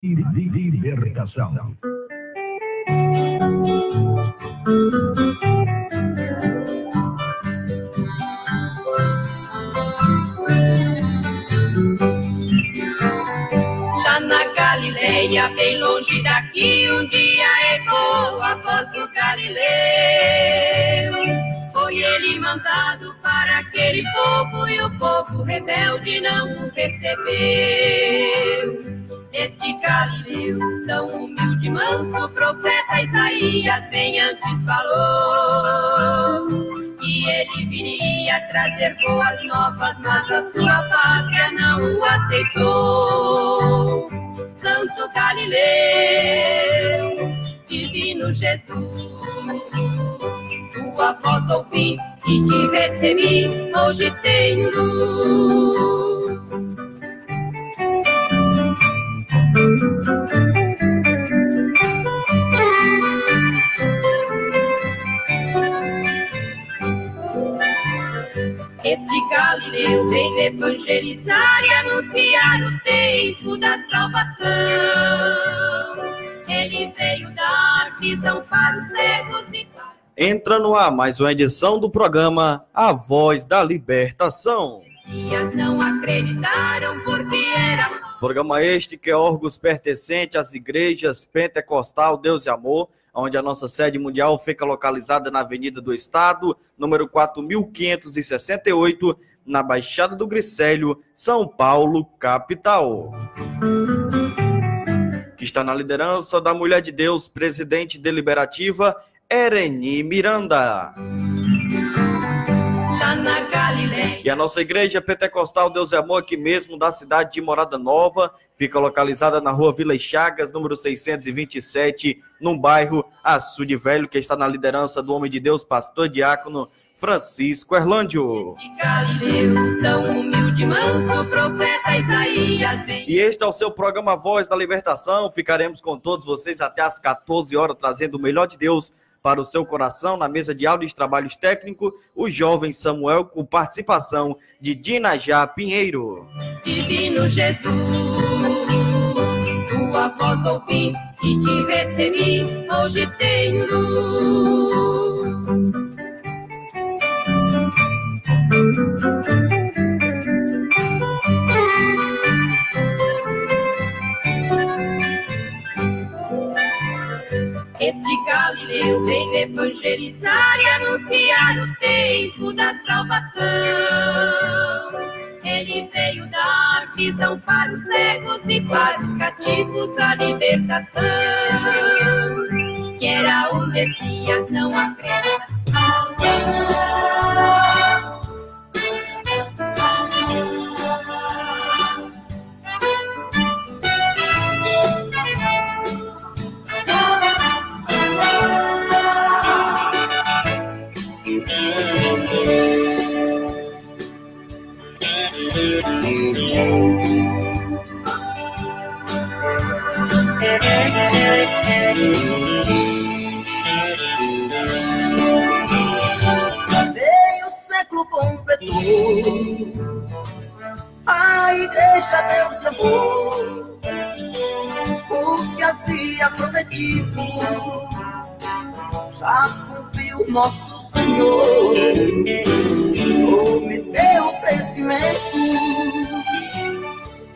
Libertação. Lá na Galileia, bem longe daqui, um dia ecoou a voz do Galileu. Foi ele mandado para aquele povo e o povo rebelde não o recebeu. Este Galileu, tão humilde manso, profeta Isaías bem antes falou. Que ele viria trazer boas novas, mas a sua pátria não o aceitou. Santo Galileu, divino Jesus, tua voz ouvi e te recebi, hoje tenho luz. Este Galileu veio evangelizar e anunciar o tempo da salvação. Ele veio dar visão para os cegos e para... Entra no ar mais uma edição do programa A Voz da Libertação. Dias não acreditaram porque era Programa este que é órgãos pertencente às igrejas Pentecostal Deus e Amor, onde a nossa sede mundial fica localizada na Avenida do Estado, número 4568, na Baixada do Grisélio, São Paulo, capital. Que está na liderança da Mulher de Deus, presidente deliberativa, Ereni Miranda. Lá na Galileia. E a nossa igreja pentecostal Deus é Amor, aqui mesmo da cidade de Morada Nova, fica localizada na rua Vila Chagas, número 627, no bairro Açude Velho, que está na liderança do homem de Deus, pastor diácono Francisco Erlândio. E. E este é o seu programa Voz da Libertação. Ficaremos com todos vocês até às 14 horas, trazendo o melhor de Deus para o seu coração. Na mesa de áudio e trabalhos técnicos, o jovem Samuel, com participação de Dinajá Pinheiro. Divino Jesus, tua voz ouvi e te recebi, hoje tenho luz. Galileu veio evangelizar e anunciar o tempo da salvação. Ele veio dar visão para os cegos e para os cativos a libertação. Que era o Messias, não acredita. Igreja Deus amor o que havia prometido já cumpriu nosso Senhor. Prometeu o crescimento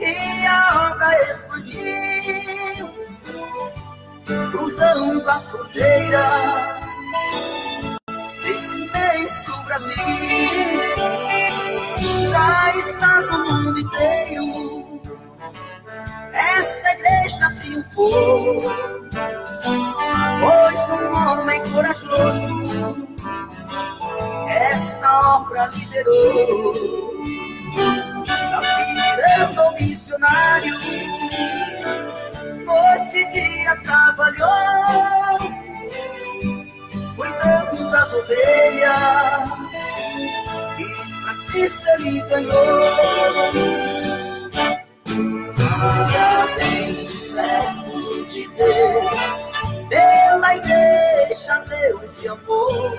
e a obra explodiu cruzando as fronteiras. Desse imenso Brasil já está no mundo inteiro. Esta igreja triunfou, pois um homem corajoso esta obra liderou. Tá virando missionário, noite e dia trabalhou cuidando das ovelhas e pra Cristo ele ganhou. Parabéns, servo de Deus, pela igreja Deus e amor.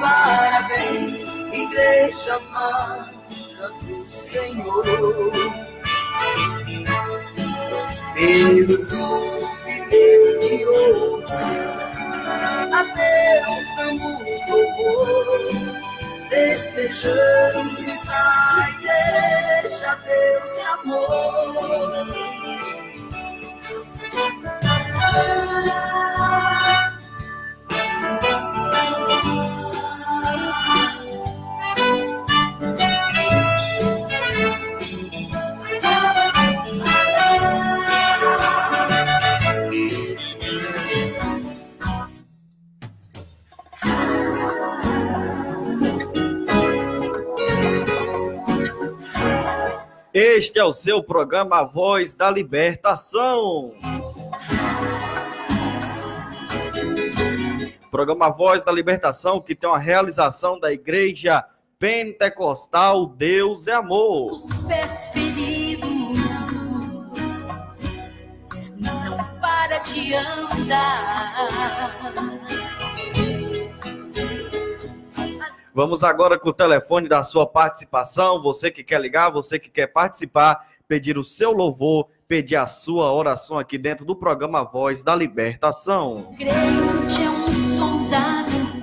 Parabéns, igreja amada do Senhor. pelo jubileu de ouro. Adeus, tambores, louvor, festejando está a igreja, Deus amor. Este é o seu programa Voz da Libertação. Programa Voz da Libertação, que tem uma realização da Igreja Pentecostal Deus é Amor. Os pés feridos não para de andar. Vamos agora com o telefone da sua participação. Você que quer ligar, você que quer participar, pedir o seu louvor, pedir a sua oração aqui dentro do programa Voz da Libertação. É.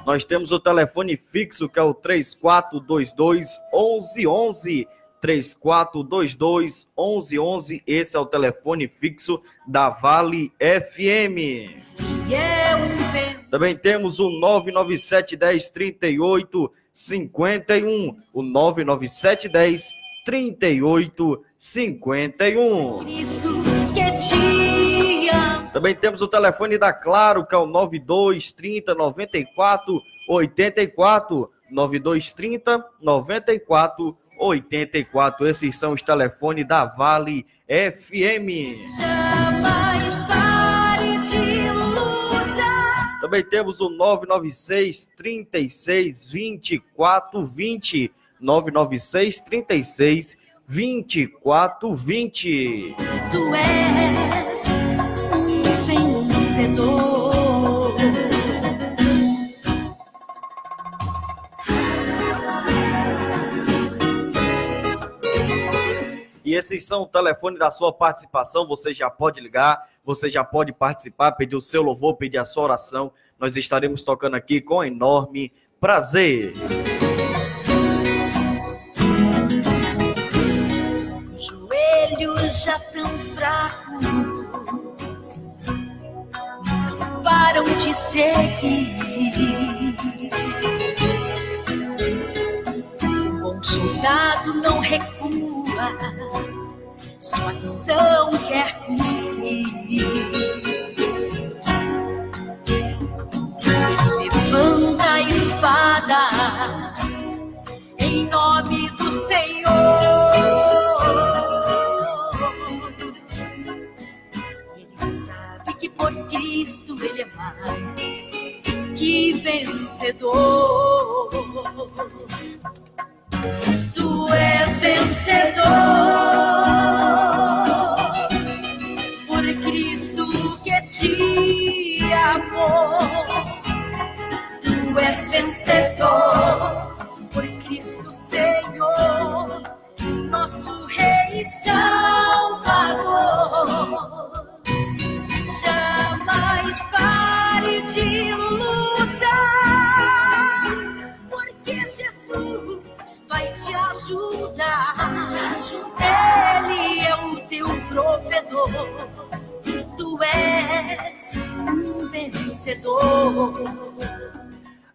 Nós temos o telefone fixo que é o 3422 1111. 3422 1111. Esse é o telefone fixo da Vale FM. Também temos o 997 10 38 51. O 99710 38 51. Cristo que te ama. Também temos o telefone da Claro, que é o 9230 94 84. 9230 94 84. Esses são os telefones da Vale FM. Jamais Também temos o 996 36 24 20. 996 36 24 20. Tu és um vencedor. E esses são o telefone da sua participação. Você já pode ligar, você já pode participar, pedir o seu louvor, pedir a sua oração. Nós estaremos tocando aqui com enorme prazer. Joelhos já tão fracos, param de seguir. O bom soldado não recua, sua missão quer cumprir. Levanta a espada em nome do Senhor. Ele sabe que por Cristo ele é mais que vencedor. Tu és vencedor amou. Tu és vencedor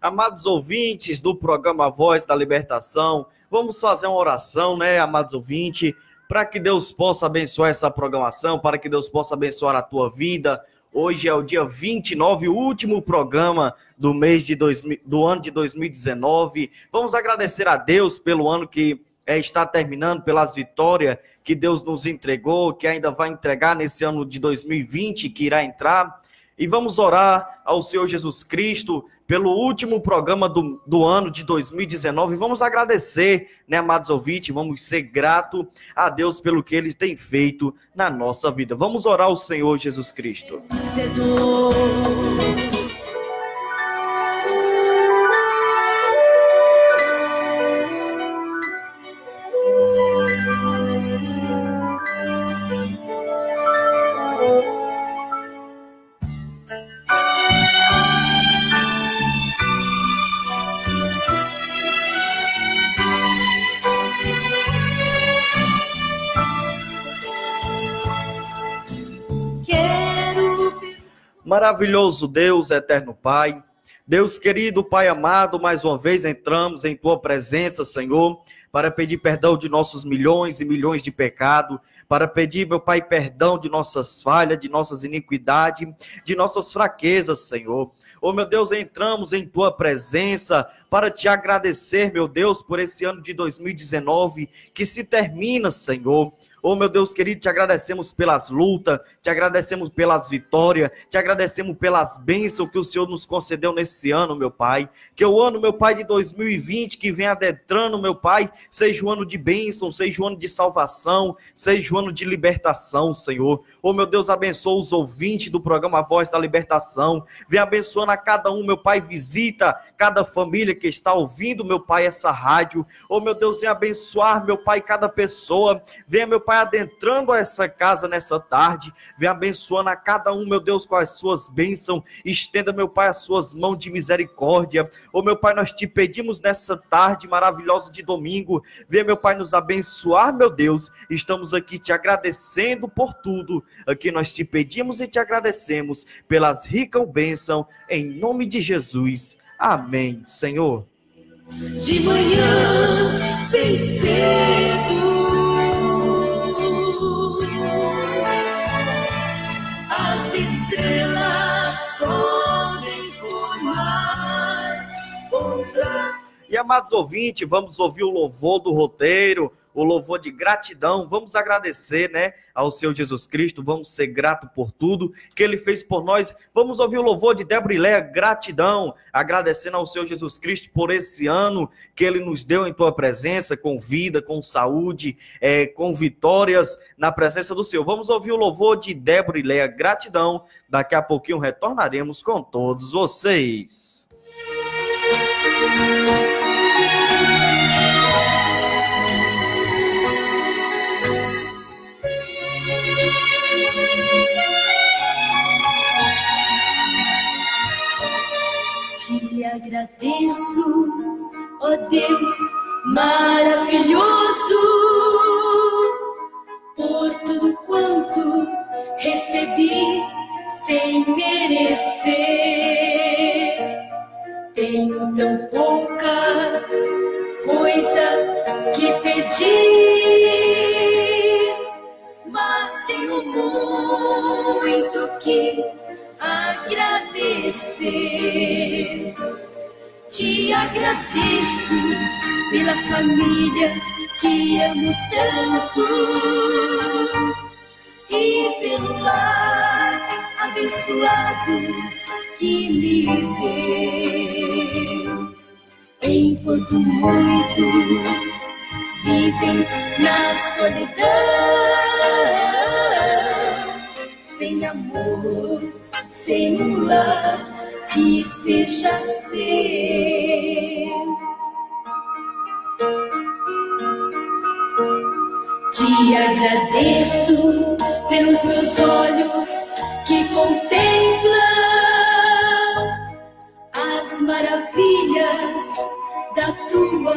Amados ouvintes do programa Voz da Libertação, vamos fazer uma oração, né, amados ouvintes, para que Deus possa abençoar essa programação, para que Deus possa abençoar a tua vida. Hoje é o dia 29, o último programa do mês de 2000, do ano de 2019. Vamos agradecer a Deus pelo ano que é, está terminando, pelas vitórias que Deus nos entregou, que ainda vai entregar nesse ano de 2020 que irá entrar. E vamos orar ao Senhor Jesus Cristo pelo último programa do, do ano de 2019. Vamos agradecer, né, amados ouvintes? Vamos ser grato a Deus pelo que Ele tem feito na nossa vida. Vamos orar ao Senhor Jesus Cristo. Maravilhoso Deus, eterno Pai. Deus querido, Pai amado, mais uma vez entramos em tua presença, Senhor, para pedir perdão de nossos milhões e milhões de pecado, para pedir, meu Pai, perdão de nossas falhas, de nossas iniquidades, de nossas fraquezas, Senhor. Oh, meu Deus, entramos em tua presença para te agradecer, meu Deus, por esse ano de 2019 que se termina, Senhor. Oh, meu Deus querido, te agradecemos pelas lutas, te agradecemos pelas vitórias, te agradecemos pelas bênçãos que o Senhor nos concedeu nesse ano, meu Pai. Que o ano, meu Pai, de 2020, que vem adentrando, meu Pai, seja um ano de bênção, seja um ano de salvação, seja um ano de libertação, Senhor. Oh, meu Deus, abençoa os ouvintes do programa Voz da Libertação. Vem abençoando a cada um, meu Pai, visita cada família que está ouvindo, meu Pai, essa rádio. Oh, meu Deus, vem abençoar, meu Pai, cada pessoa. Venha, meu Pai, adentrando a essa casa nessa tarde. Vem abençoando a cada um, meu Deus, com as suas bênçãos. Estenda, meu Pai, as suas mãos de misericórdia. Ô, meu Pai, nós te pedimos nessa tarde maravilhosa de domingo. Venha, meu Pai, nos abençoar, meu Deus. Estamos aqui te agradecendo por tudo. Aqui nós te pedimos e te agradecemos pelas ricas bênçãos. Em nome de Jesus. Amém, Senhor. De manhã, bem cedo. E amados ouvintes, vamos ouvir o louvor do roteiro, o louvor de gratidão. Vamos agradecer, né, ao Senhor Jesus Cristo. Vamos ser grato por tudo que Ele fez por nós. Vamos ouvir o louvor de Débora gratidão, agradecendo ao Senhor Jesus Cristo por esse ano que Ele nos deu em Tua presença, com vida, com saúde, é, com vitórias na presença do Senhor. Vamos ouvir o louvor de Débora gratidão. Daqui a pouquinho retornaremos com todos vocês. Te agradeço, ó Deus maravilhoso, por tudo quanto recebi sem merecer. Tenho tão pouca coisa que pedir, mas tenho muito que agradecer. Te agradeço pela família que amo tanto e pelo lar abençoado que me deu. Enquanto muitos vivem na solidão, sem amor, sem um lar que seja seu. Te agradeço pelos meus olhos que contemplam maravilhas da tua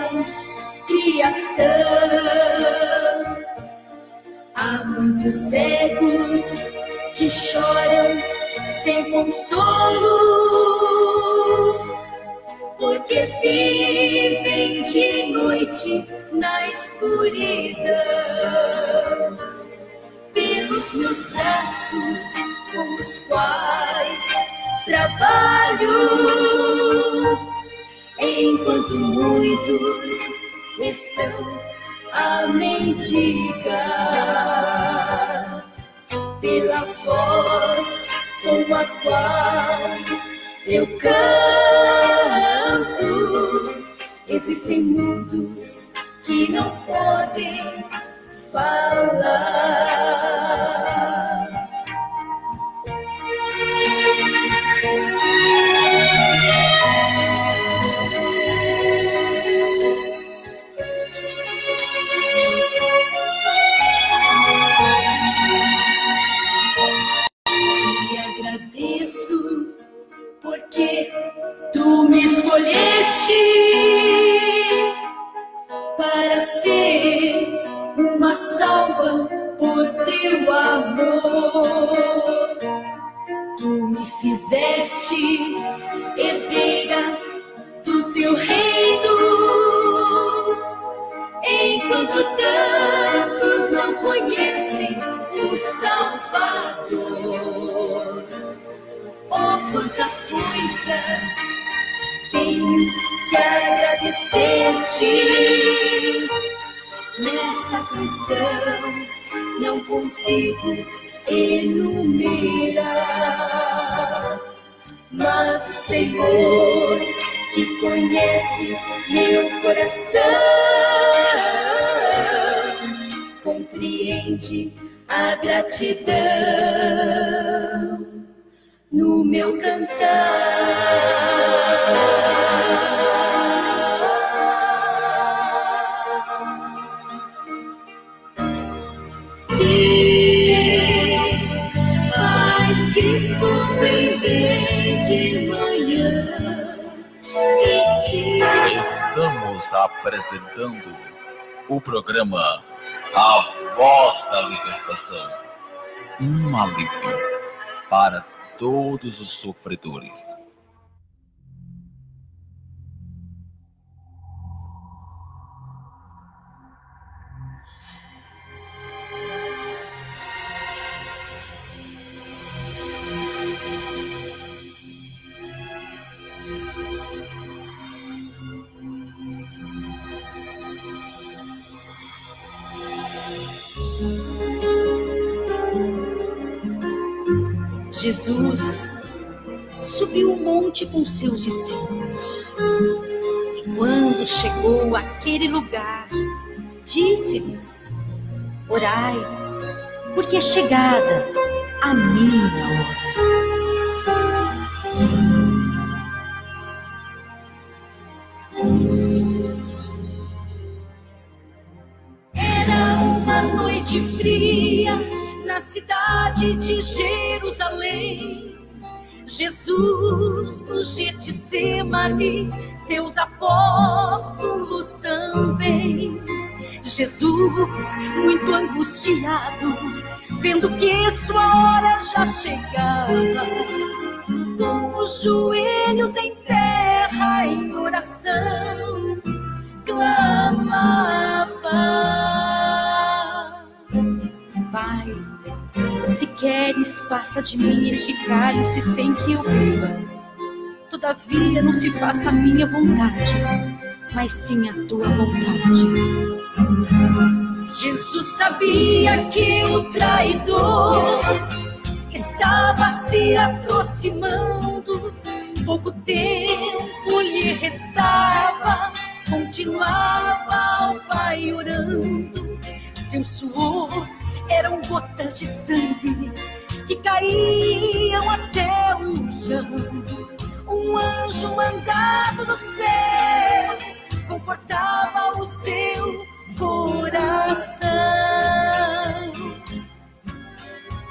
criação. Há muitos cegos que choram sem consolo, porque vivem de noite na escuridão. Pelos meus braços com os quais trabalho, enquanto muitos estão a mendigar pela voz com a qual eu canto. Existem mudos que não podem falar. Escolheste para ser uma salva por teu amor. Tu me fizeste herdeira do teu reino, enquanto tantos não conhecem o Salvador. Oh, quanta coisa tenho que agradecer-te nesta canção. Não consigo enumerar, mas o Senhor que conhece meu coração compreende a gratidão no meu cantar. De manhã e diz, Estamos apresentando o programa A Voz da Libertação. Um alívio para todos os sofredores. Jesus subiu o monte com seus discípulos. E quando chegou àquele lugar, disse-lhes: Orai, porque é chegada a minha hora. Jesus no Getsemane, seus apóstolos também. Jesus, muito angustiado, vendo que sua hora já chegava, com os joelhos em terra em oração, clamava. Se queres, passa de mim este cálice sem que eu beba. Todavia, não se faça a minha vontade, mas sim a tua vontade. Jesus sabia que o traidor estava se aproximando. Pouco tempo lhe restava, continuava ao Pai orando. Seu suor eram gotas de sangue que caíam até o chão. Um anjo mandado do céu confortava o seu coração.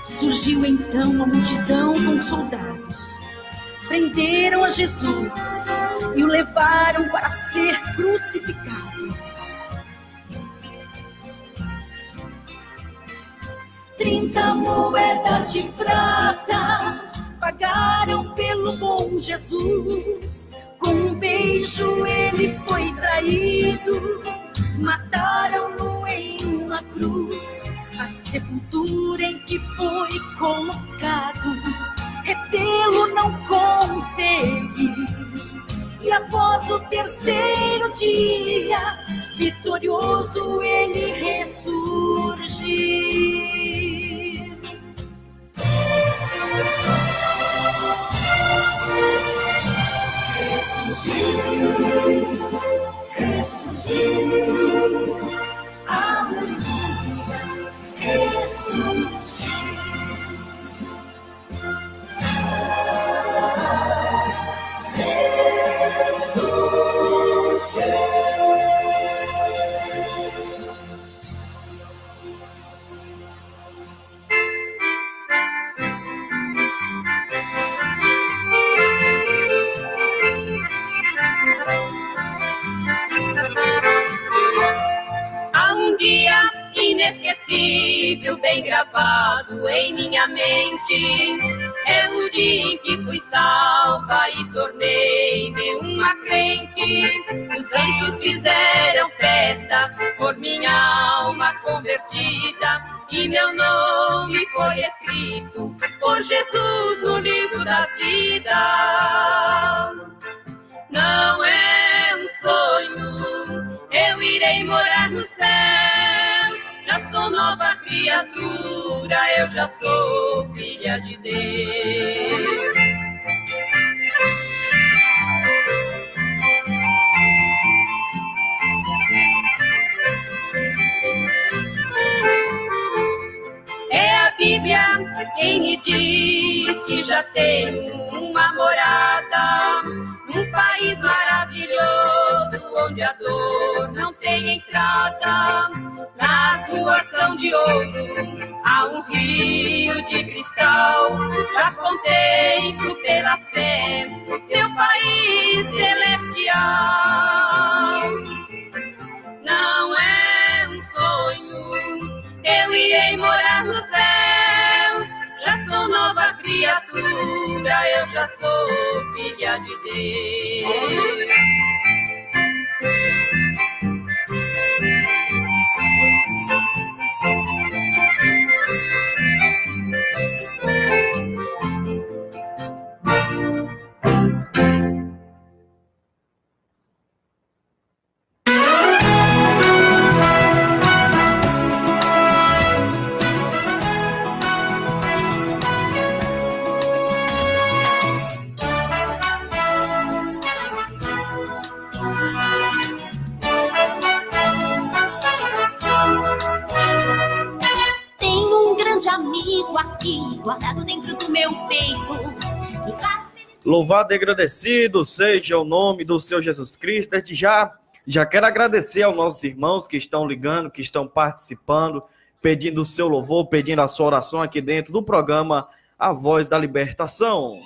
Surgiu então a multidão com soldados. Prenderam a Jesus e o levaram para ser crucificado. Trinta moedas de prata pagaram pelo bom Jesus. Com um beijo ele foi traído. Mataram-no em uma cruz. A sepultura em que foi colocado, retê-lo não consegui. E após o terceiro dia, vitorioso ele ressurgiu. Ressurgiu, aleluia, ressurgiu. Há inesquecível, bem gravado em minha mente. É o dia em que fui salva e tornei-me uma crente. Os anjos fizeram festa por minha alma convertida e meu nome foi escrito por Jesus no livro da vida. Não é um sonho, eu irei morar nos céus. Sou nova criatura, eu já sou filha de Deus. É a Bíblia quem me diz que já tenho uma morada, um país maravilhoso onde a dor não tem entrada. Nas ruas são de ouro, há um rio de cristal. Já contemplo pela fé meu país celestial. Não é um sonho, eu irei morar nos céus. Já sou nova criatura, eu já sou filha de Deus. Aqui, guardado dentro do meu peito. Me faz. Louvado e agradecido seja o nome do Senhor Jesus Cristo. Desde já, já quero agradecer aos nossos irmãos que estão ligando, que estão participando, pedindo o seu louvor, pedindo a sua oração aqui dentro do programa A Voz da Libertação.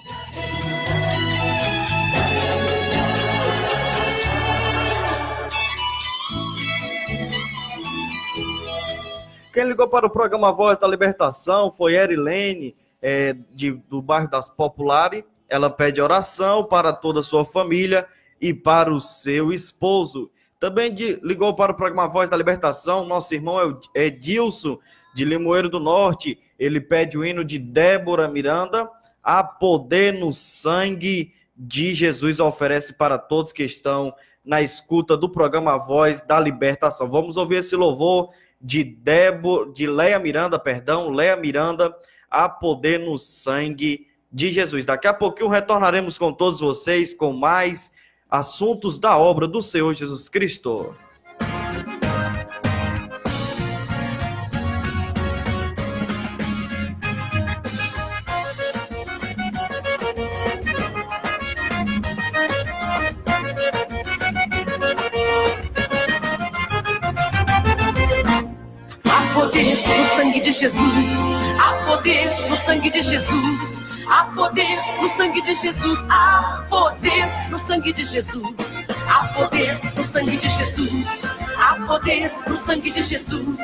Quem ligou para o programa Voz da Libertação foi Erilene, é, de- do bairro das Populares. Ela pede oração para toda a sua família e para o seu esposo. Também de- ligou para o programa Voz da Libertação, nosso irmão é Edilson, de Limoeiro do Norte. Ele pede o hino de Débora Miranda, A Poder no Sangue de Jesus, oferece para todos que estão na escuta do programa Voz da Libertação. Vamos ouvir esse louvor de Débora, de Leia Miranda, perdão, Leia Miranda, a poder no sangue de Jesus. Daqui a pouquinho retornaremos com todos vocês com mais assuntos da obra do Senhor Jesus Cristo. Jesus. Há poder no sangue de Jesus. Há poder no sangue de Jesus. Há poder no sangue de Jesus. Há poder no sangue de Jesus. Há poder no sangue de Jesus.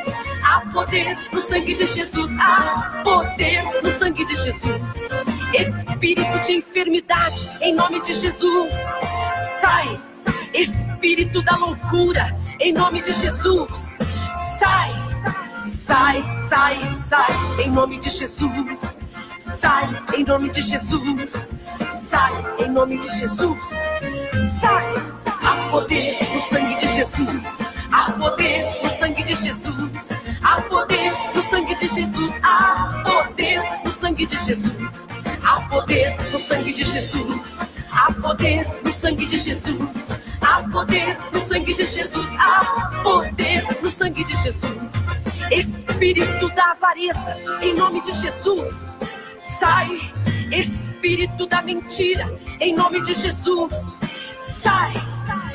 Há poder no sangue de Jesus. Há poder no sangue de Jesus. Espírito de enfermidade, em nome de Jesus. Sai. Espírito da loucura, em nome de Jesus. Sai. Sai, sai, sai, em nome de Jesus. Sai, em nome de Jesus. Sai, em nome de Jesus. Sai, há poder no sangue de Jesus. Há poder no sangue de Jesus. Há poder no sangue de Jesus. Há poder no sangue de Jesus. Há poder no sangue de Jesus. Há poder no sangue de Jesus. Há poder no sangue de Jesus. Há poder no sangue de Jesus. Espírito da avareza, em nome de Jesus. Sai, espírito da mentira, em nome de Jesus. Sai,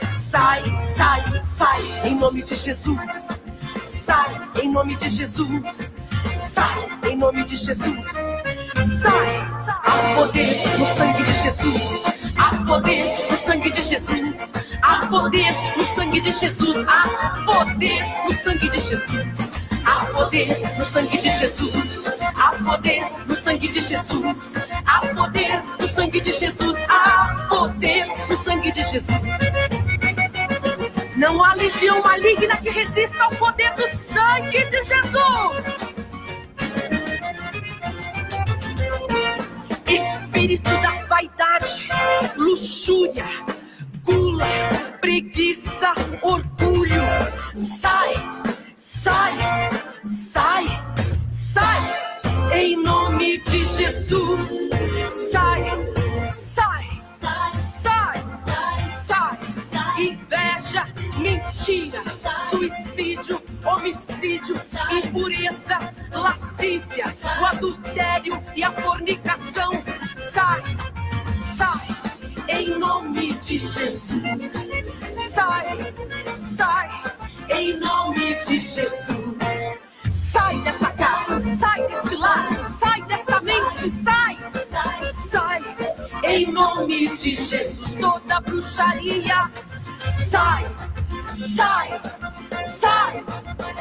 sai, sai, sai, em nome de Jesus. Sai, em nome de Jesus. Sai, em nome de Jesus. Sai, há poder no sangue de Jesus. Há poder no sangue de Jesus. Há poder no sangue de Jesus. Há poder no sangue de Jesus. Há poder no sangue de Jesus. Há poder no sangue de Jesus. Há poder no sangue de Jesus. Há poder no sangue de Jesus. Não há legião maligna que resista ao poder do sangue de Jesus. Espírito da vaidade, luxúria, gula, preguiça, orgulho, sai, sai, em nome de Jesus, sai, sai, sai, sai, sai, inveja, mentira, suicídio, homicídio, impureza, lascívia, o adultério e a fornicação, sai, sai, em nome de Jesus, sai, sai, em nome de Jesus. Em nome de Jesus. Toda bruxaria, sai, sai, sai,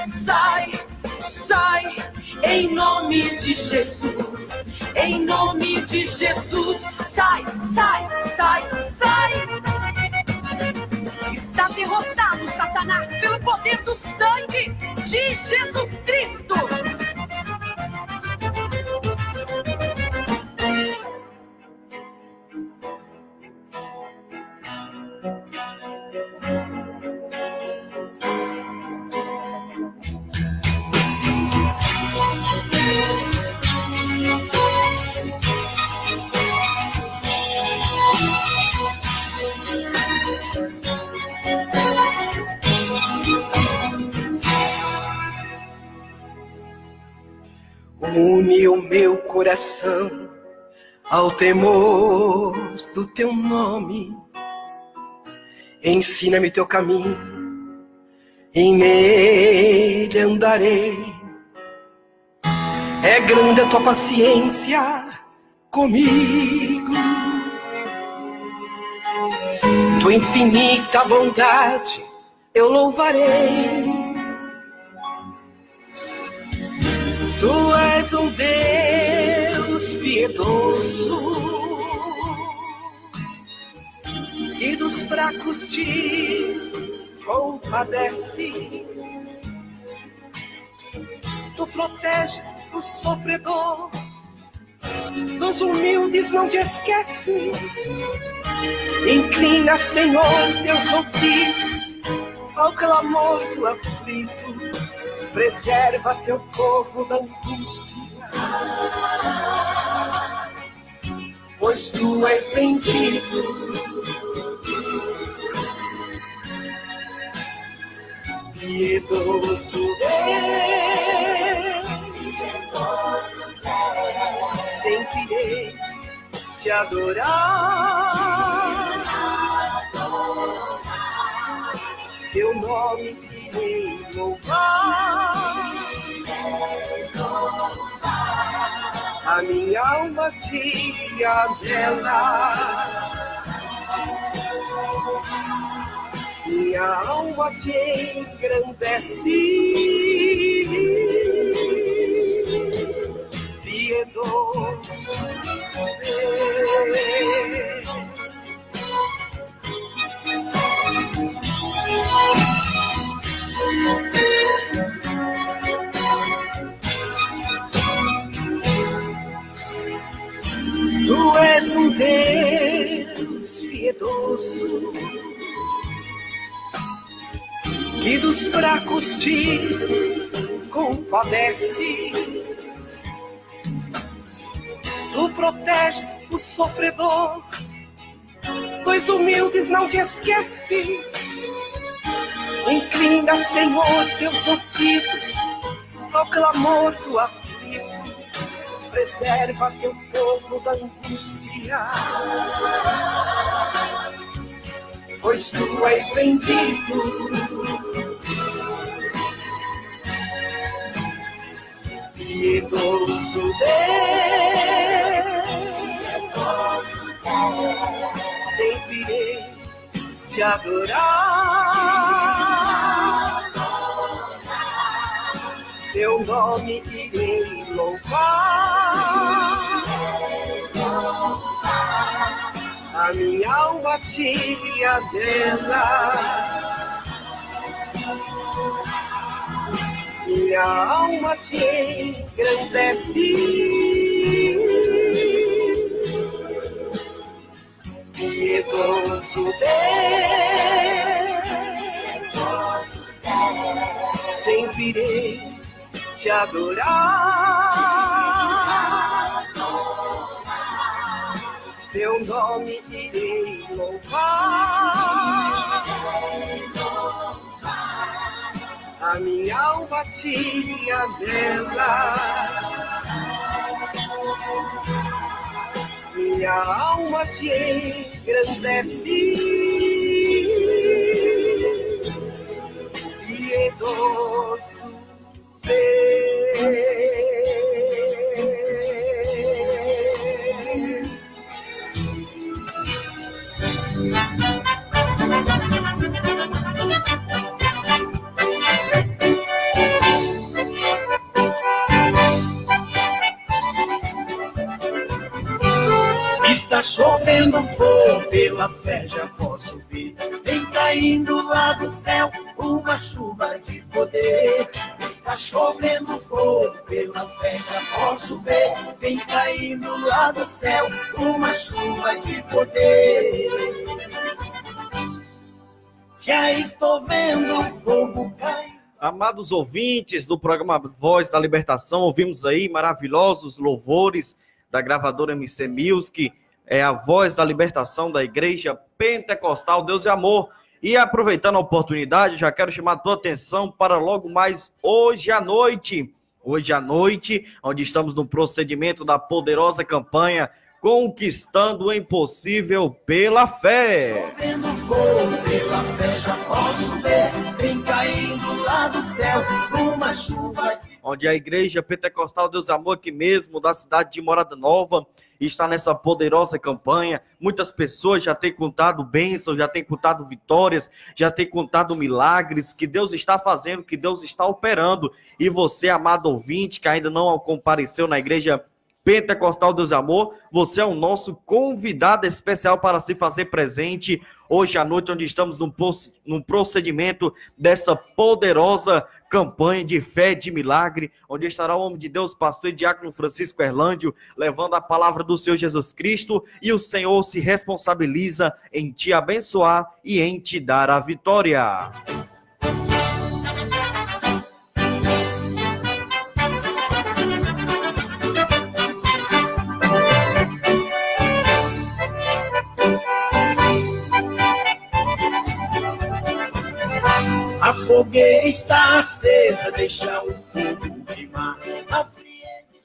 sai, sai, em nome de Jesus. Em nome de Jesus, sai, sai, sai, sai. Está derrotado Satanás pelo poder do sangue de Jesus Cristo. Une o meu coração ao temor do teu nome. Ensina-me teu caminho, e nele andarei. É grande a tua paciência comigo, tua infinita bondade eu louvarei. Tu és um Deus piedoso que dos fracos te compadeces. Tu proteges o sofredor, dos humildes não te esqueces. Inclina, Senhor, teus ouvidos ao clamor do aflito preserva teu povo da angústia, pois tu és bendito. Piedoso Deus, sempre irei te adorar. Teu nome irei louvar. A minha alma te anela. Minha alma te engrandece. Piedoso Deus. És um Deus piedoso que dos fracos te compadece. Tu proteges o sofredor, dos humildes não te esqueces. Inclina, Senhor, teus ouvidos ao clamor aflito. Preserva teu povo da angústia. Pois tu és bendito. Piedoso Deus. Sempre irei te adorar. Teu nome irei louvar. A minha alma tinha dela. Minha alma te engrandece. Piedoso Deus, sempre irei te adorar. Teu nome irei louvar. A minha alma tinha dela. Minha alma te engrandece. Piedoso. Está chovendo fogo, pela fé já posso ver. Vem caindo lá do céu uma chuva de poder. Está chovendo fogo, pela fé já posso ver. Vem caindo lá do céu uma chuva de poder. Já estou vendo fogo cair. Amados ouvintes do programa Voz da Libertação, ouvimos aí maravilhosos louvores da gravadora MC Music, é a voz da libertação da Igreja Pentecostal Deus e Amor. E aproveitando a oportunidade, já quero chamar a tua atenção para logo mais hoje à noite. Hoje à noite, onde estamos no procedimento da poderosa campanha Conquistando o Impossível pela Fé. Vendo fogo, pela fé já posso ver. Vem caindo lá do céu uma chuva de onde a Igreja Pentecostal Deus Amor aqui mesmo, da cidade de Morada Nova, está nessa poderosa campanha. Muitas pessoas já têm contado bênçãos, já têm contado vitórias, já têm contado milagres que Deus está fazendo, que Deus está operando. E você, amado ouvinte, que ainda não compareceu na Igreja Pentecostal Deus Amor, você é o nosso convidado especial para se fazer presente hoje à noite, onde estamos num procedimento dessa poderosa campanha de fé, de milagre, onde estará o homem de Deus, pastor e diácono Francisco Erlândio, levando a palavra do Senhor Jesus Cristo, e o Senhor se responsabiliza em te abençoar e em te dar a vitória. Fogueira está acesa, deixa o fogo queimar.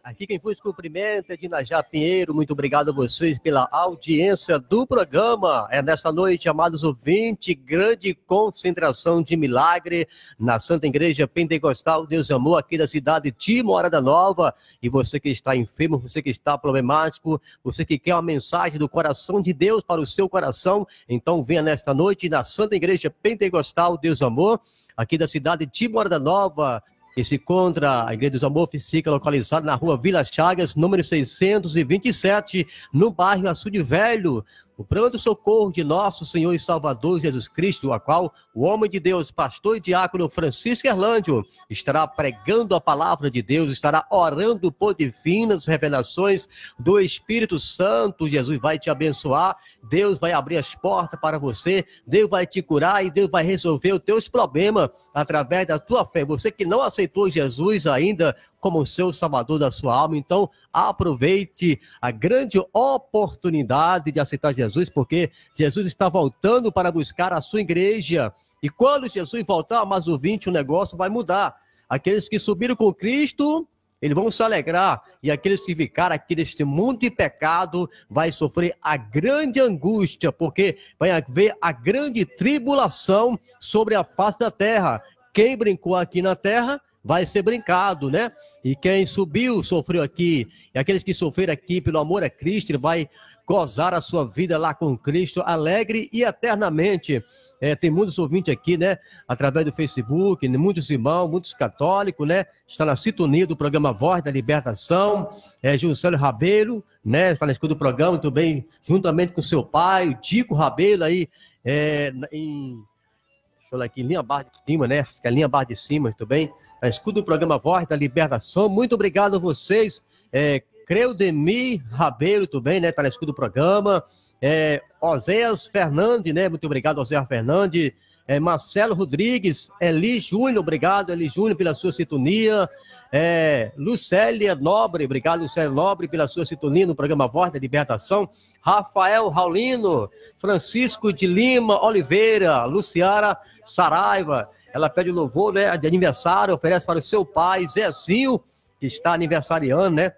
Aqui quem vos cumprimenta é Dinajá Pinheiro. Muito obrigado a vocês pela audiência do programa. É nesta noite, amados ouvintes, grande concentração de milagre na Santa Igreja Pentecostal Deus Amor, aqui da cidade de Morada Nova. E você que está enfermo, você que está problemático, você que quer uma mensagem do coração de Deus para o seu coração, então venha nesta noite na Santa Igreja Pentecostal Deus Amor, aqui da cidade de Morada Nova, que se encontra a Igreja dos Amor fica localizada na rua Vila Chagas, número 627, no bairro Açude Velho. O pronto socorro de nosso Senhor e Salvador Jesus Cristo, a qual o homem de Deus, pastor e diácono Francisco Erlândio, estará pregando a palavra de Deus, estará orando por divinas revelações do Espírito Santo. Jesus vai te abençoar, Deus vai abrir as portas para você, Deus vai te curar e Deus vai resolver os teus problemas através da tua fé. Você que não aceitou Jesus ainda como seu salvador da sua alma, então aproveite a grande oportunidade de aceitar Jesus, porque Jesus está voltando para buscar a sua igreja. E quando Jesus voltar, mais ouvinte, o negócio vai mudar. Aqueles que subiram com Cristo, eles vão se alegrar, e aqueles que ficaram aqui neste mundo de pecado vai sofrer a grande angústia, porque vai haver a grande tribulação sobre a face da terra. Quem brincou aqui na terra vai ser brincado, né? E quem subiu, sofreu aqui, e aqueles que sofreram aqui pelo amor a Cristo, ele vai gozar a sua vida lá com Cristo, alegre e eternamente. É, tem muitos ouvintes aqui, né? Através do Facebook, muitos irmãos, muitos católicos, né? Está na sintonia do programa Voz da Libertação. É, Juscelio Rabelo, né? Está na escuta do programa, bem, juntamente com seu pai, o Dico Rabelo aí, é, em. Deixa eu olhar aqui, linha barra de cima, né? Acho que é linha barra de cima, muito bem. Na escuta do programa Voz da Libertação. Muito obrigado a vocês. É, Creudemir Rabelo, tudo bem, né? Tá na escuta do programa. É, Oséias Fernandes, né? Muito obrigado, Oséias Fernandes. É, Marcelo Rodrigues, Eli Júnior, obrigado, Eli Júnior, pela sua sintonia. É, Lucélia Nobre, obrigado, Lucélia Nobre, pela sua sintonia no programa Voz da Libertação. Rafael Raulino, Francisco de Lima Oliveira, Luciara Saraiva, ela pede o louvor né, de aniversário, oferece para o seu pai, Zezinho, que está aniversariando, né?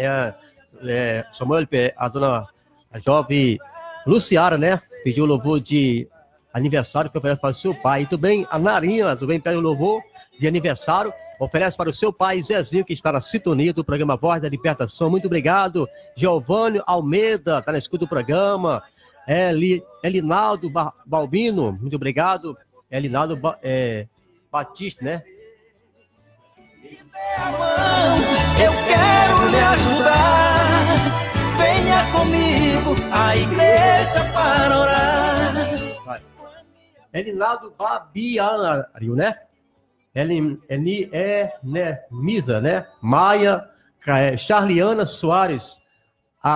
é, é, Samuel, a dona a jovem Luciara, né? Pediu o louvor de aniversário que oferece para o seu pai. E também a Narinha também pede o louvor de aniversário. Oferece para o seu pai, Zezinho, que está na sintonia do programa Voz da Libertação. Muito obrigado. Giovanni Almeida, está na escuta do programa. Eli, Elinaldo Balbino, muito obrigado. Elinaldo é, Batista, né? eu quero lhe ajudar. Comigo à igreja para orar. Elinaldo Babiário, né? Eli, é, né? Misa, né? Maia, é, Charliana Soares,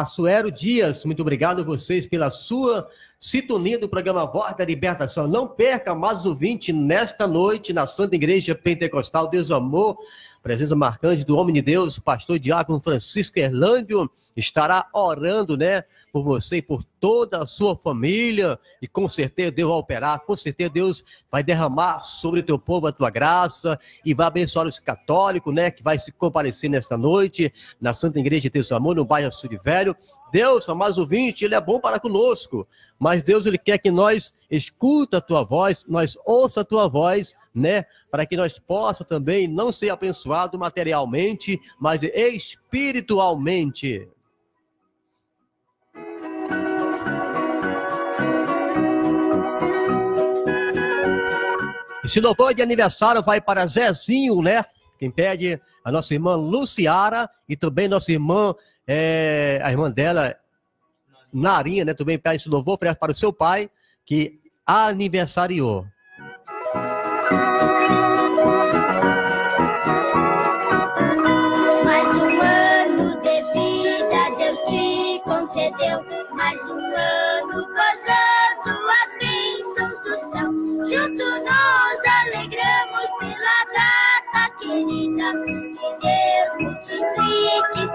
Suero Dias, muito obrigado a vocês pela sua sintonia do programa Voz da Libertação. Não perca mais o 20 nesta noite na Santa Igreja Pentecostal Deus Amor presença marcante do homem de Deus, pastor Diácono Francisco Erlândio, estará orando, né, por você e por toda a sua família, e com certeza Deus vai operar, com certeza Deus vai derramar sobre o teu povo a tua graça, e vai abençoar os católicos, né, que vai se comparecer nesta noite, na Santa Igreja de Deus Amor, no bairro Sul de Velho. Deus, mais ouvinte, Ele é bom para conosco, mas Deus, Ele quer que nós escuta a tua voz, nós ouça a tua voz, né? Para que nós possa também não ser abençoado materialmente, mas espiritualmente. Esse louvor de aniversário vai para Zezinho, né? Quem pede a nossa irmã Luciara e também nossa irmã, é, a irmã dela, Narinha, né? Também pede esse louvor, oferece para o seu pai, que aniversariou.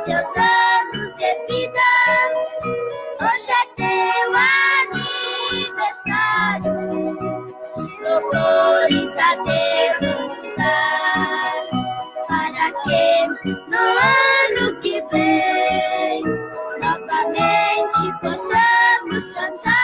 Seus anos de vida. Hoje é teu aniversário. Louvores a Deus vamos dar, para que no ano que vem novamente possamos cantar.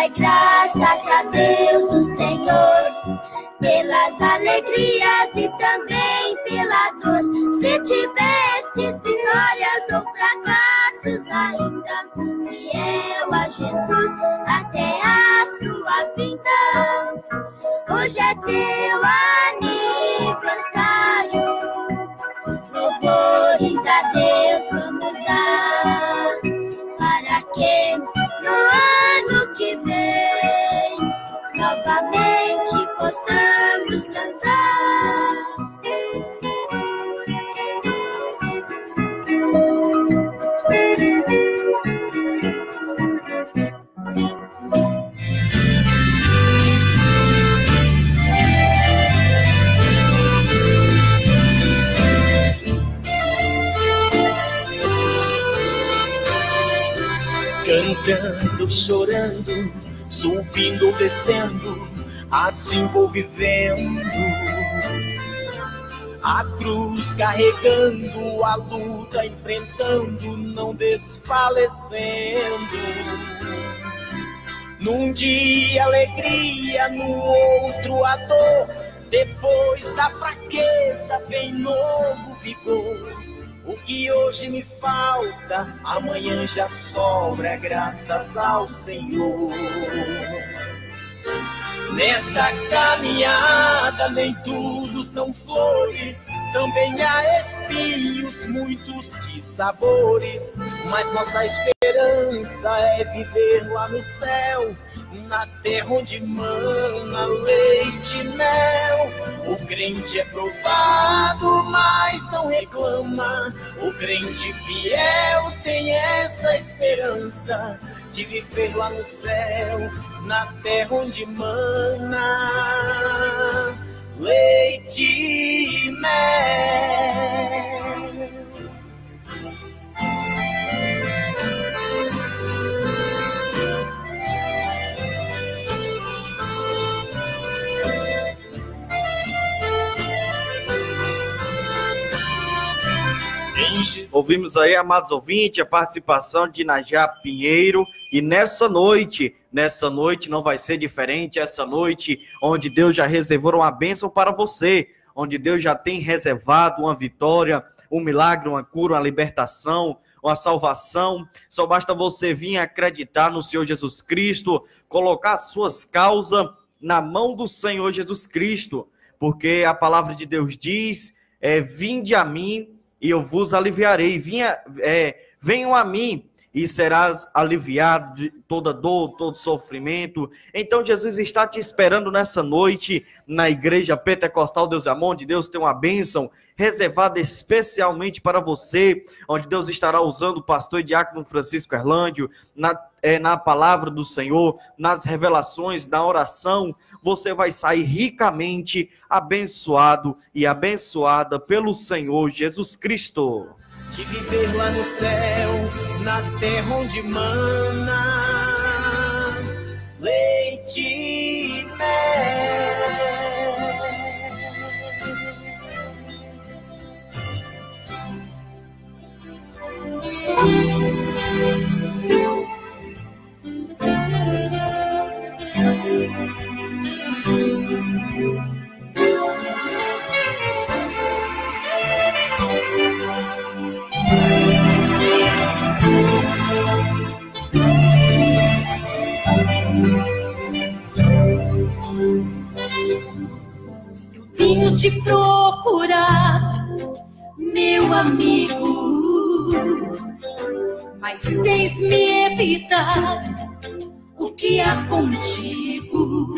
Dai graças a Deus, o Senhor, pelas alegrias e também pela dor. Se tivestes vitórias ou fracassos ainda, fiel a Jesus até a sua vinda. Hoje é teu aniversário, chorando, subindo ou descendo, assim vou vivendo. A cruz carregando, a luta enfrentando, não desfalecendo. Num dia alegria, no outro a dor. Depois da fraqueza vem novo vigor. O que hoje me falta, amanhã já sobra, graças ao Senhor. Nesta caminhada nem tudo são flores, também há espinhos, muitos de sabores, mas nossa esperança é viver lá no céu na terra onde mana leite e mel. O crente é provado, mas não reclama. O crente fiel tem essa esperança de viver lá no céu, na terra onde mana leite e mel. Ouvimos aí, amados ouvintes, a participação de Najá Pinheiro. E nessa noite, nessa noite não vai ser diferente. Essa noite, onde Deus já reservou uma bênção para você, onde Deus já tem reservado uma vitória, um milagre, uma cura, uma libertação, uma salvação. Só basta você vir acreditar no Senhor Jesus Cristo, colocar suas causas na mão do Senhor Jesus Cristo, porque a palavra de Deus diz: é, Vinde a mim e eu vos aliviarei. Vinha, é, venham a mim e serás aliviado de toda dor, todo sofrimento. Então Jesus está te esperando nessa noite na igreja pentecostal Deus é Amor, onde Deus tem uma bênção reservada especialmente para você, onde Deus estará usando o pastor e diácono Francisco Erlândio na, é, na palavra do Senhor, nas revelações, na oração. Você vai sair ricamente abençoado e abençoada pelo Senhor Jesus Cristo de viver lá no céu, na terra onde mana leite e mel. Te procurado, meu amigo, mas tens me evitado. O que há contigo?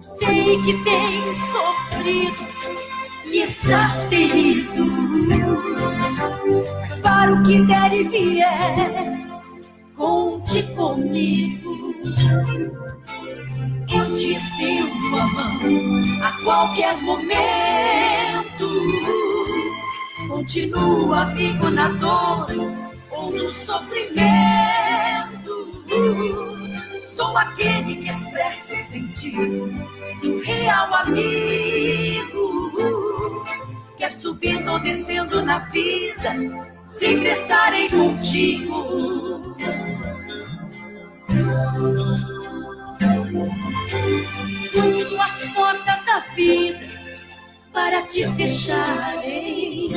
Sei que tens sofrido e estás ferido, mas para o que der e vier, conte comigo. Te estendo a mão a qualquer momento. Continua amigo na dor ou no sofrimento. Sou aquele que expressa o sentido do real amigo. Quer subindo ou descendo na vida, sempre estarei contigo. Tudo as portas da vida para te fecharem.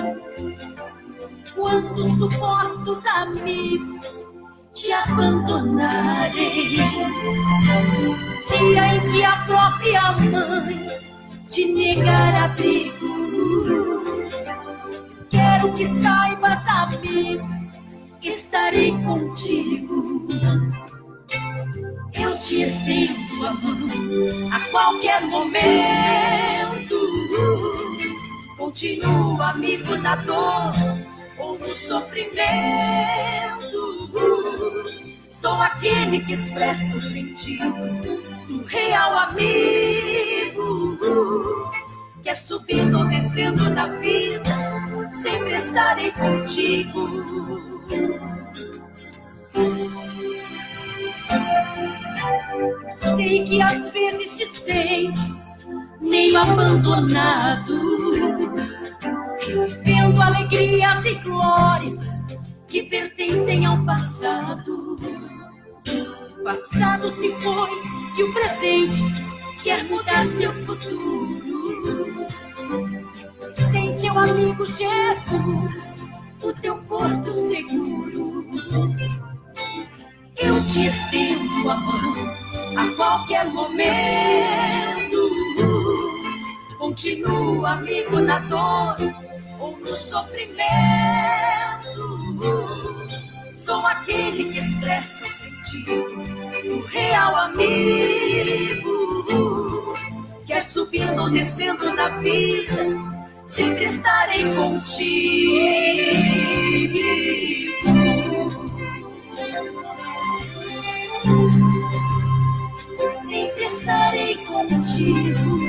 Quantos supostos amigos te abandonarem. Dia em que a própria mãe te negar abrigo. Quero que saibas, amigo, estarei contigo. Eu te estendo a mão a qualquer momento. Continua amigo na dor ou no sofrimento. Sou aquele que expressa o sentido do real amigo. Quer é subindo ou descendo na vida, sempre estarei contigo. Sei que às vezes te sentes meio abandonado, revivendo alegrias e glórias que pertencem ao passado. O passado se foi e o presente quer mudar seu futuro. Sente o amigo Jesus, o teu porto seguro. Eu te estendo a mão a qualquer momento. Continua amigo na dor ou no sofrimento. Sou aquele que expressa o sentido, o real amigo. Quer subindo ou descendo na vida, sempre estarei contigo. Estarei contigo.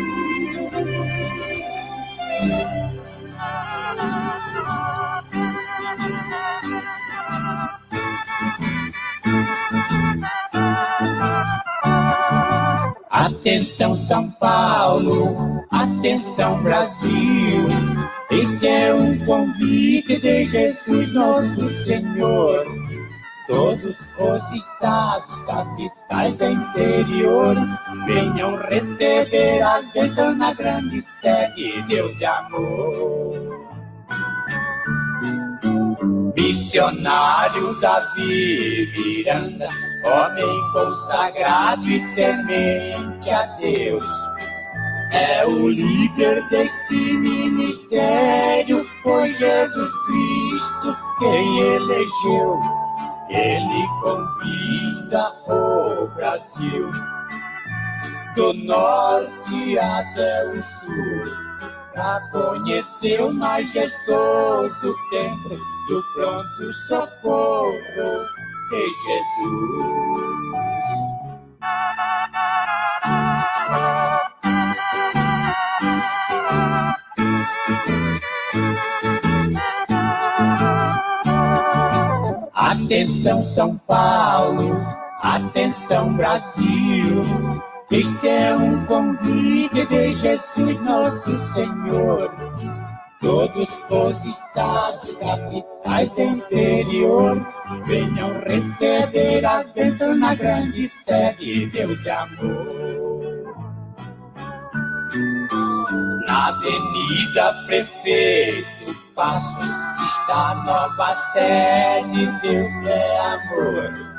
Atenção São Paulo, atenção Brasil. Este é um convite de Jesus nosso Senhor Todos os estados, capitais e interiores venham receber as bênçãos na grande sede, Deus de amor. Missionário Davi Miranda, homem consagrado e temente a Deus, é o líder deste ministério, pois Jesus Cristo quem elegeu ele convida o Brasil do norte até o sul para conhecer o majestoso templo do pronto socorro de Jesus. Atenção São Paulo, atenção Brasil. Este é um convite de Jesus nosso Senhor. Todos os estados, capitais interiores venham receber as bênçãos na grande sede, Deus de amor. Na Avenida Prefeito Passos está nova sede, Deus é amor.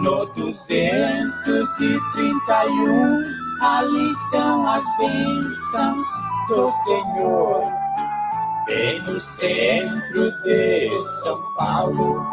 No 231, ali estão as bênçãos do Senhor. Bem no centro de São Paulo,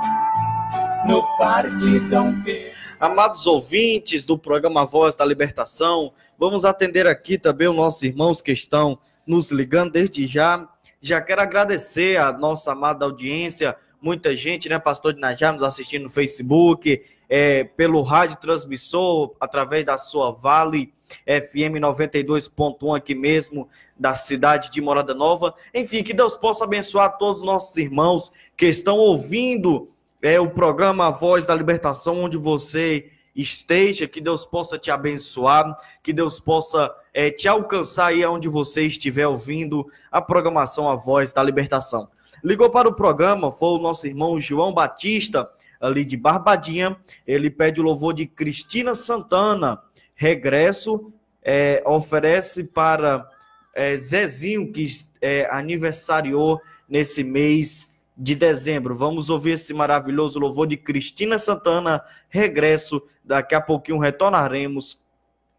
no Parque Dom Pedro. Amados ouvintes do programa Voz da Libertação, vamos atender aqui também os nossos irmãos que estão nos ligando desde já já quero agradecer a nossa amada audiência, muita gente, né, Pastor de Najá, nos assistindo no Facebook, é, pelo rádio transmissor, através da sua Vale FM 92.1 aqui mesmo, da cidade de Morada Nova. Enfim, que Deus possa abençoar todos os nossos irmãos que estão ouvindo é, o programa Voz da Libertação, onde você esteja, que Deus possa te abençoar, que Deus possa é, te alcançar aí onde você estiver ouvindo a programação A Voz da Libertação. Ligou para o programa, foi o nosso irmão João Batista, ali de Barbadinha. Ele pede o louvor de Cristina Santana. Regresso é, oferece para é, Zezinho, que é, aniversariou nesse mês de dezembro. Vamos ouvir esse maravilhoso louvor de Cristina Santana. Regresso. Daqui a pouquinho retornaremos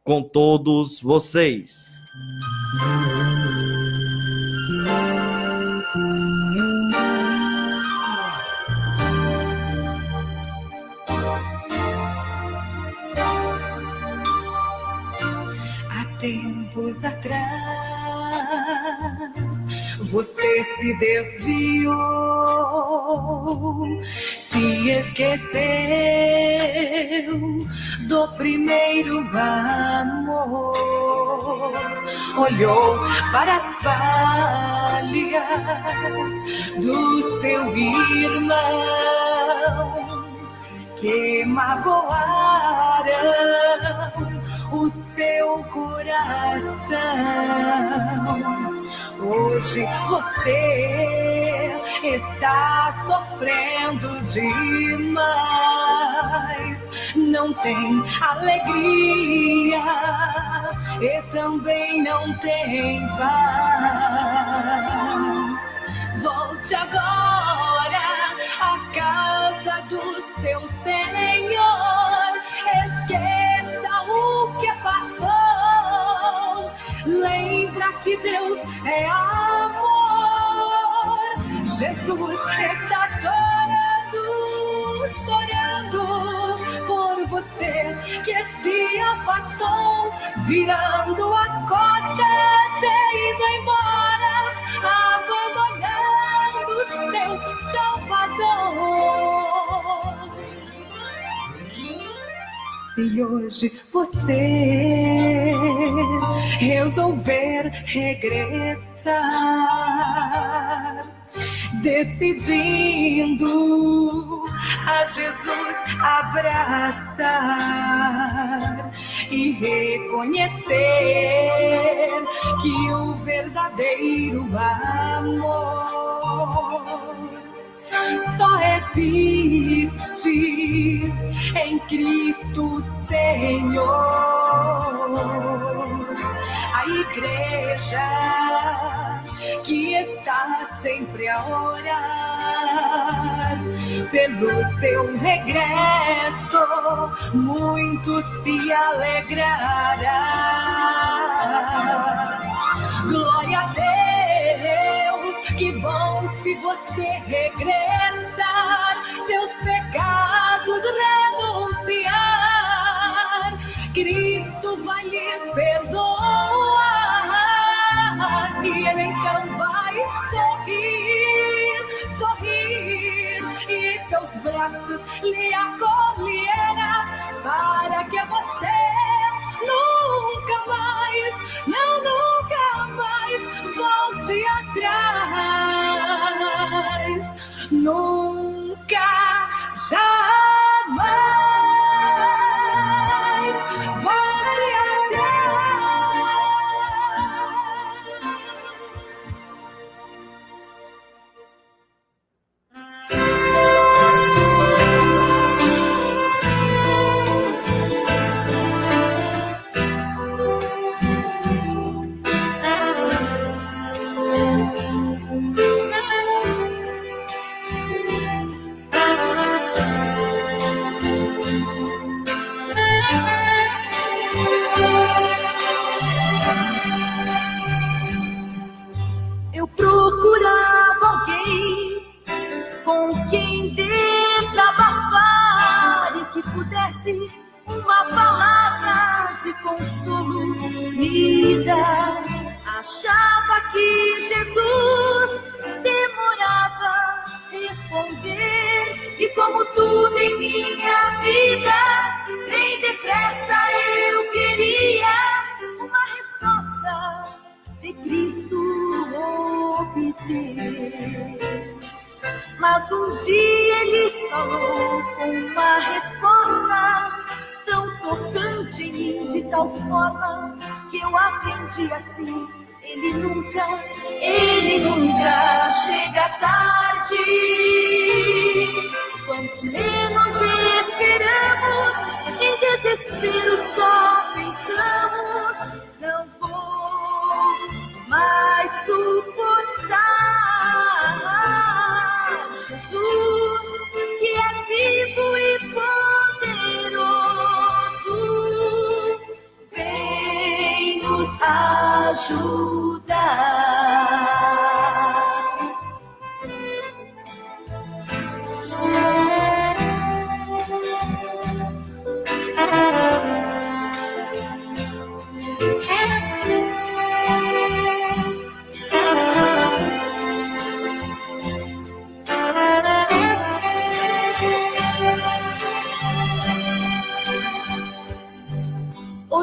com todos vocês. Há atrás você se desviou, se esqueceu do primeiro amor. Olhou para as falhas do seu irmão que magoaram o teu coração. Hoje você está sofrendo demais, não tem alegria e também não tem paz. Volte agora à casa do seu Senhor, Que Deus é amor. Jesus está chorando, chorando por você que se afastou, virando as costas e indo embora, abandonando seu Salvador. Se hoje você resolver regressar, decidindo a Jesus abraçar e reconhecer que o verdadeiro amor só existe em Cristo Senhor. A igreja que está sempre a orar pelo seu regresso, muito se alegrará. Você regressar, seus pecados renunciar. Cristo vai lhe perdoar e ele então vai sorrir, sorrir e seus braços lhe acolherá para que você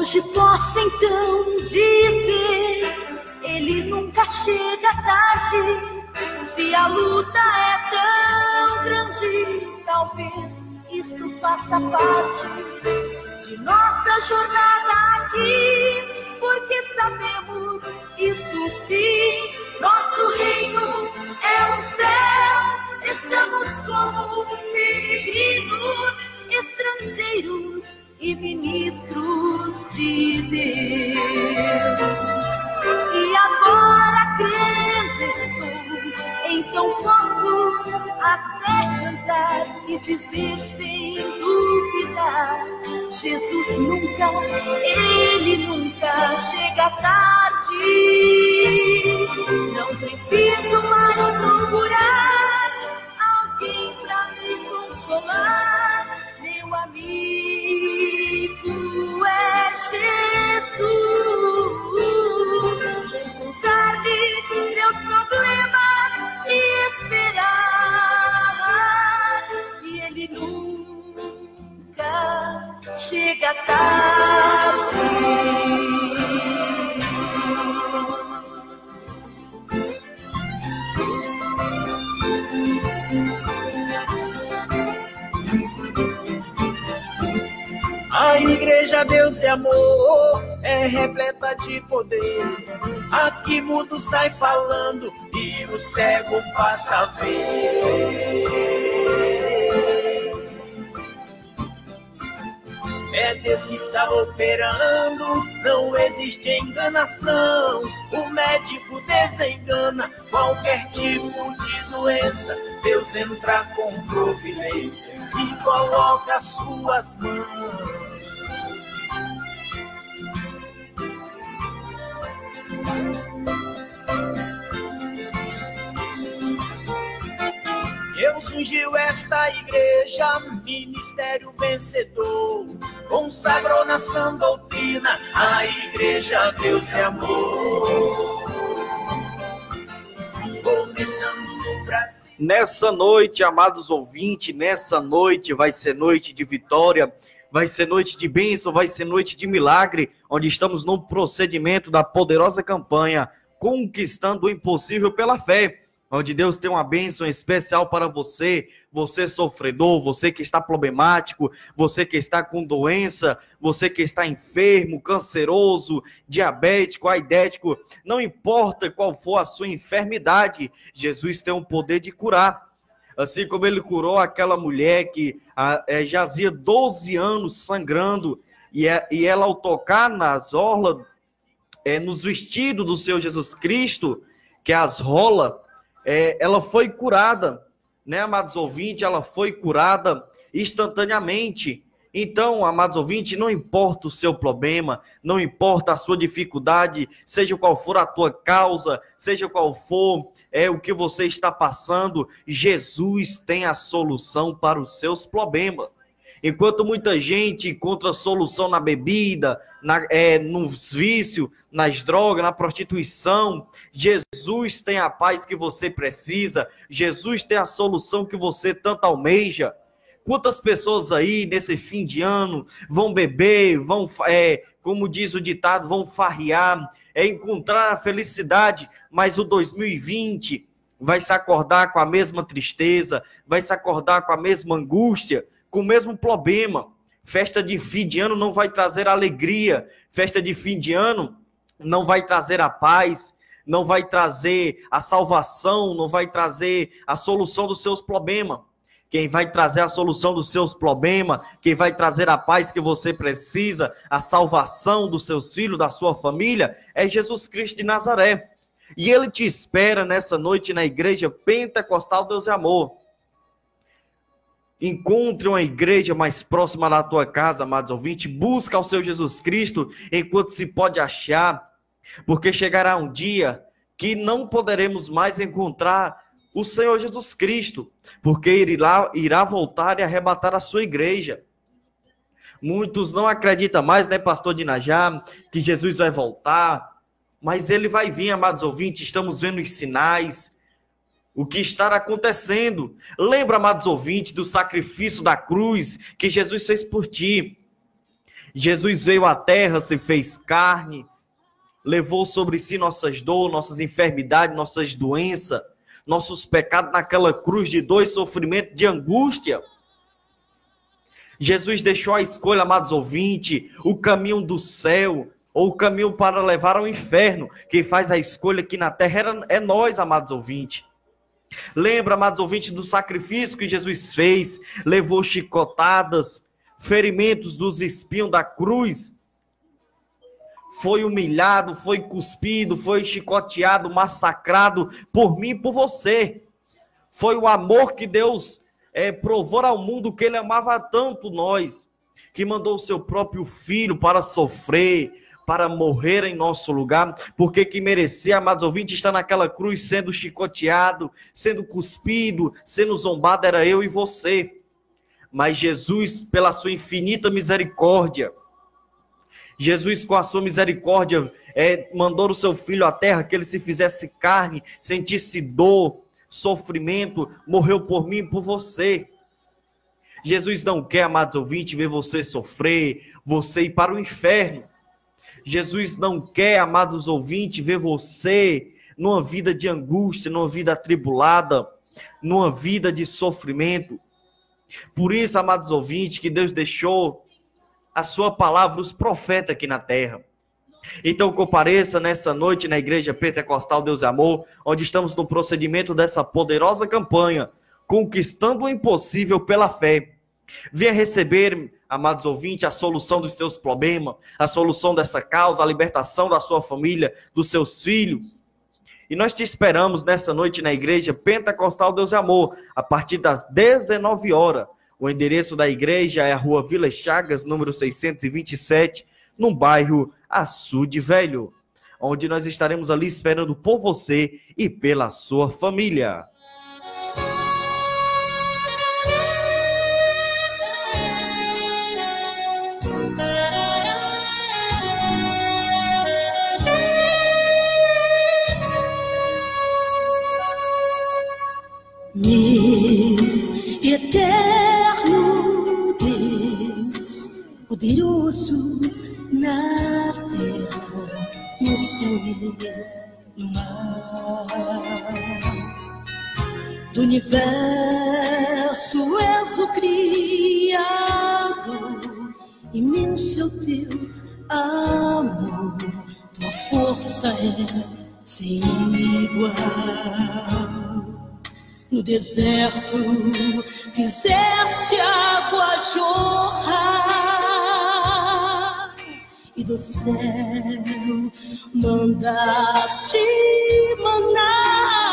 Hoje posso então dizer: Ele nunca chega tarde. Se a luta é tão grande, talvez isto faça parte de nossa jornada aqui, porque sabemos isto sim, nosso reino é o céu, estamos como peregrinos, estrangeiros e ministros de Deus. E agora crendo estou, então posso até cantar e dizer sem duvidar: Jesus nunca, Ele nunca chega tarde. Não preciso mais procurar alguém pra me consolar, meu amigo chega tarde. A igreja Deus é amor, é repleta de poder. Aqui mudo sai falando e o cego passa a ver. É Deus que está operando, não existe enganação. O médico desengana qualquer tipo de doença. Deus entra com providência e coloca as suas mãos. Deus ungiu esta igreja, ministério vencedor. Consagrou na sã doutrina, a igreja Deus é amor. Começando no Brasil. Nessa noite, amados ouvintes, nessa noite vai ser noite de vitória, vai ser noite de bênção, vai ser noite de milagre, onde estamos no procedimento da poderosa campanha Conquistando o Impossível pela Fé onde Deus tem uma bênção especial para você, você sofredor, você que está problemático, você que está com doença, você que está enfermo, canceroso, diabético, aidético, não importa qual for a sua enfermidade, Jesus tem o poder de curar. Assim como ele curou aquela mulher que é, jazia 12 anos sangrando, e, é, e ela, ao tocar nas orlas, é, nos vestidos do seu Jesus Cristo, que as rolas, é, ela foi curada, né, amados ouvintes? Ela foi curada instantaneamente. Então, amados ouvintes, não importa o seu problema, não importa a sua dificuldade, seja qual for a tua causa, seja qual for é o que você está passando, Jesus tem a solução para os seus problemas. Enquanto muita gente encontra solução na bebida, na, é, nos vícios, nas drogas, na prostituição, Jesus tem a paz que você precisa, Jesus tem a solução que você tanto almeja. Quantas pessoas aí nesse fim de ano vão beber, vão, é, como diz o ditado, vão farrear, é encontrar a felicidade, mas o 2020 vai se acordar com a mesma tristeza, vai se acordar com a mesma angústia, com o mesmo problema. Festa de fim de ano não vai trazer alegria, festa de fim de ano não vai trazer a paz, não vai trazer a salvação, não vai trazer a solução dos seus problemas. Quem vai trazer a solução dos seus problemas, quem vai trazer a paz que você precisa, a salvação dos seus filhos, da sua família, é Jesus Cristo de Nazaré. E ele te espera nessa noite na igreja pentecostal Deus é Amor. Encontre uma igreja mais próxima da tua casa, amados ouvintes. Busca o seu Jesus Cristo enquanto se pode achar, porque chegará um dia que não poderemos mais encontrar o Senhor Jesus Cristo, porque ele irá, irá voltar e arrebatar a sua igreja. Muitos não acreditam mais, né, pastor Dinajá, que Jesus vai voltar, mas ele vai vir, amados ouvintes. Estamos vendo os sinais, o que está acontecendo. Lembra, amados ouvintes, do sacrifício da cruz que Jesus fez por ti. Jesus veio à terra, se fez carne, levou sobre si nossas dores, nossas enfermidades, nossas doenças, nossos pecados naquela cruz de dor e sofrimento, de angústia. Jesus deixou a escolha, amados ouvintes, o caminho do céu ou o caminho para levar ao inferno. Quem faz a escolha aqui na terra é nós, amados ouvintes. Lembra, amados ouvintes, do sacrifício que Jesus fez, levou chicotadas, ferimentos dos espinhos da cruz, foi humilhado, foi cuspido, foi chicoteado, massacrado por mim e por você. Foi o amor que Deus é, provou ao mundo que Ele amava tanto nós, que mandou o seu próprio filho para sofrer, para morrer em nosso lugar, porque que merecia, amados ouvintes, estar naquela cruz sendo chicoteado, sendo cuspido, sendo zombado, era eu e você. Mas Jesus, pela sua infinita misericórdia, Jesus, com a sua misericórdia, é, mandou o seu filho à terra que ele se fizesse carne, sentisse dor, sofrimento, morreu por mim e por você. Jesus não quer, amados ouvintes, ver você sofrer, você ir para o inferno. Jesus não quer, amados ouvintes, ver você numa vida de angústia, numa vida atribulada, numa vida de sofrimento. Por isso, amados ouvintes, que Deus deixou a sua palavra, os profetas aqui na terra. Então compareça nessa noite na Igreja Pentecostal Deus Amor, onde estamos no procedimento dessa poderosa campanha, conquistando o impossível pela fé. Venha receber, amados ouvintes, a solução dos seus problemas, a solução dessa causa, a libertação da sua família, dos seus filhos. E nós te esperamos nessa noite na Igreja Pentecostal Deus e Amor, a partir das 19 horas. O endereço da igreja é a Rua Vila Chagas, número 627, no bairro Açude Velho, onde nós estaremos ali esperando por você e pela sua família. Eterno Deus, poderoso na terra, no céu e no mar. Do universo és o criado, imenso é o teu amor, tua força é sem igual. No deserto fizeste água jorrar e do céu mandaste maná.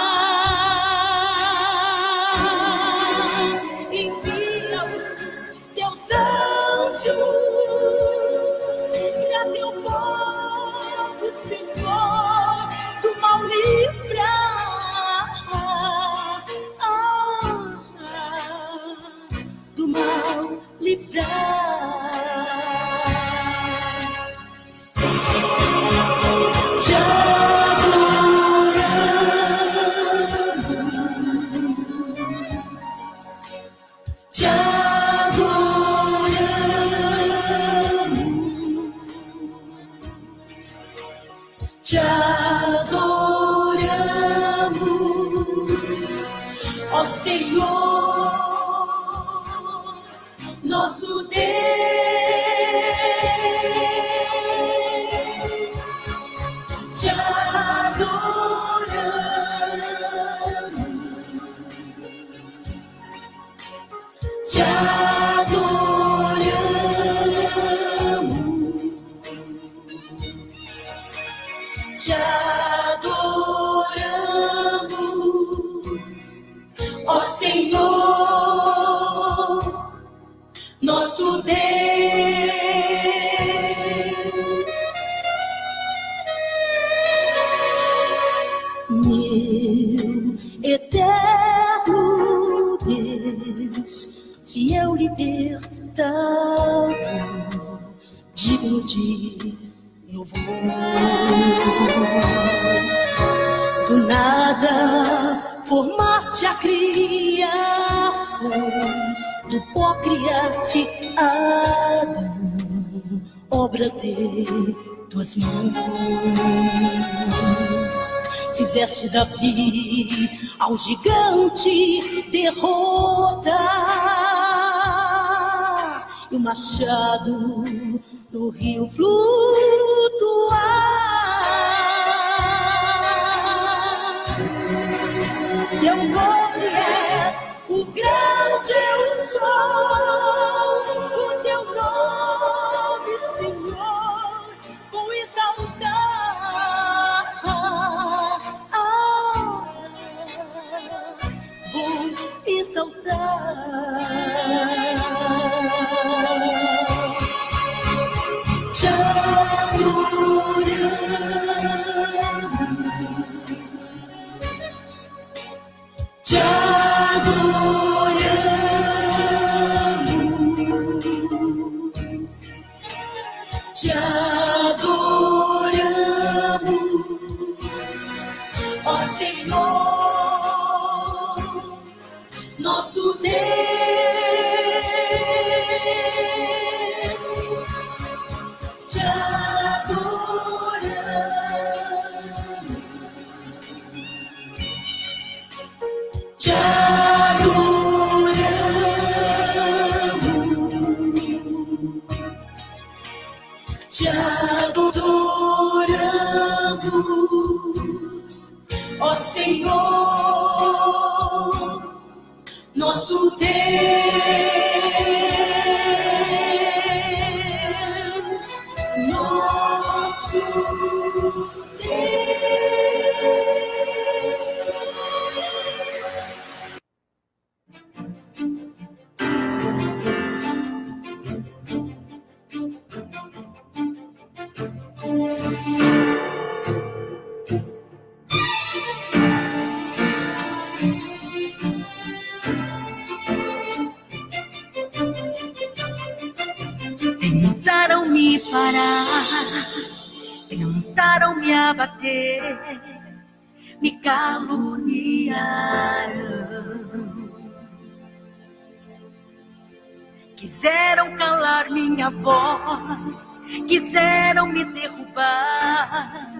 Calar minha voz, quiseram me derrubar,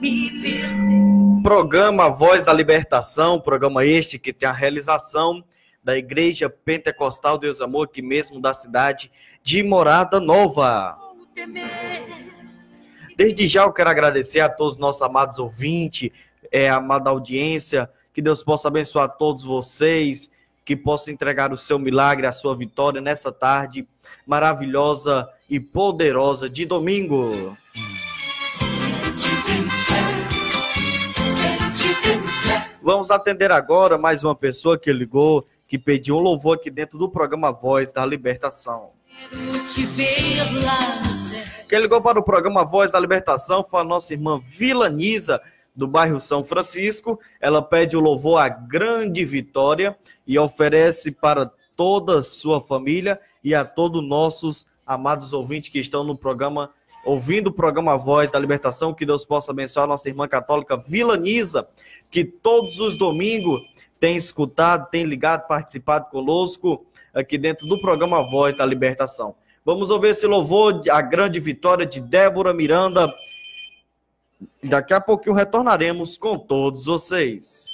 me perseguir. Programa Voz da Libertação, programa este que tem a realização da Igreja Pentecostal Deus Amor, aqui mesmo da cidade de Morada Nova. Desde já eu quero agradecer a todos os nossos amados ouvintes, é, amada audiência, que Deus possa abençoar todos vocês, que possa entregar o seu milagre, a sua vitória nessa tarde maravilhosa e poderosa de domingo. Vamos atender agora mais uma pessoa que ligou, que pediu um louvor aqui dentro do programa Voz da Libertação. Quem ligou para o programa Voz da Libertação foi a nossa irmã Vilanisa, do bairro São Francisco. Ela pede o louvor à grande vitória e oferece para toda a sua família e a todos nossos amados ouvintes que estão no programa, ouvindo o programa Voz da Libertação. Que Deus possa abençoar nossa irmã católica Vilanisa, que todos os domingos tem escutado, tem ligado, participado conosco aqui dentro do programa Voz da Libertação. Vamos ouvir esse louvor, a grande vitória de Débora Miranda. Daqui a pouquinho retornaremos com todos vocês.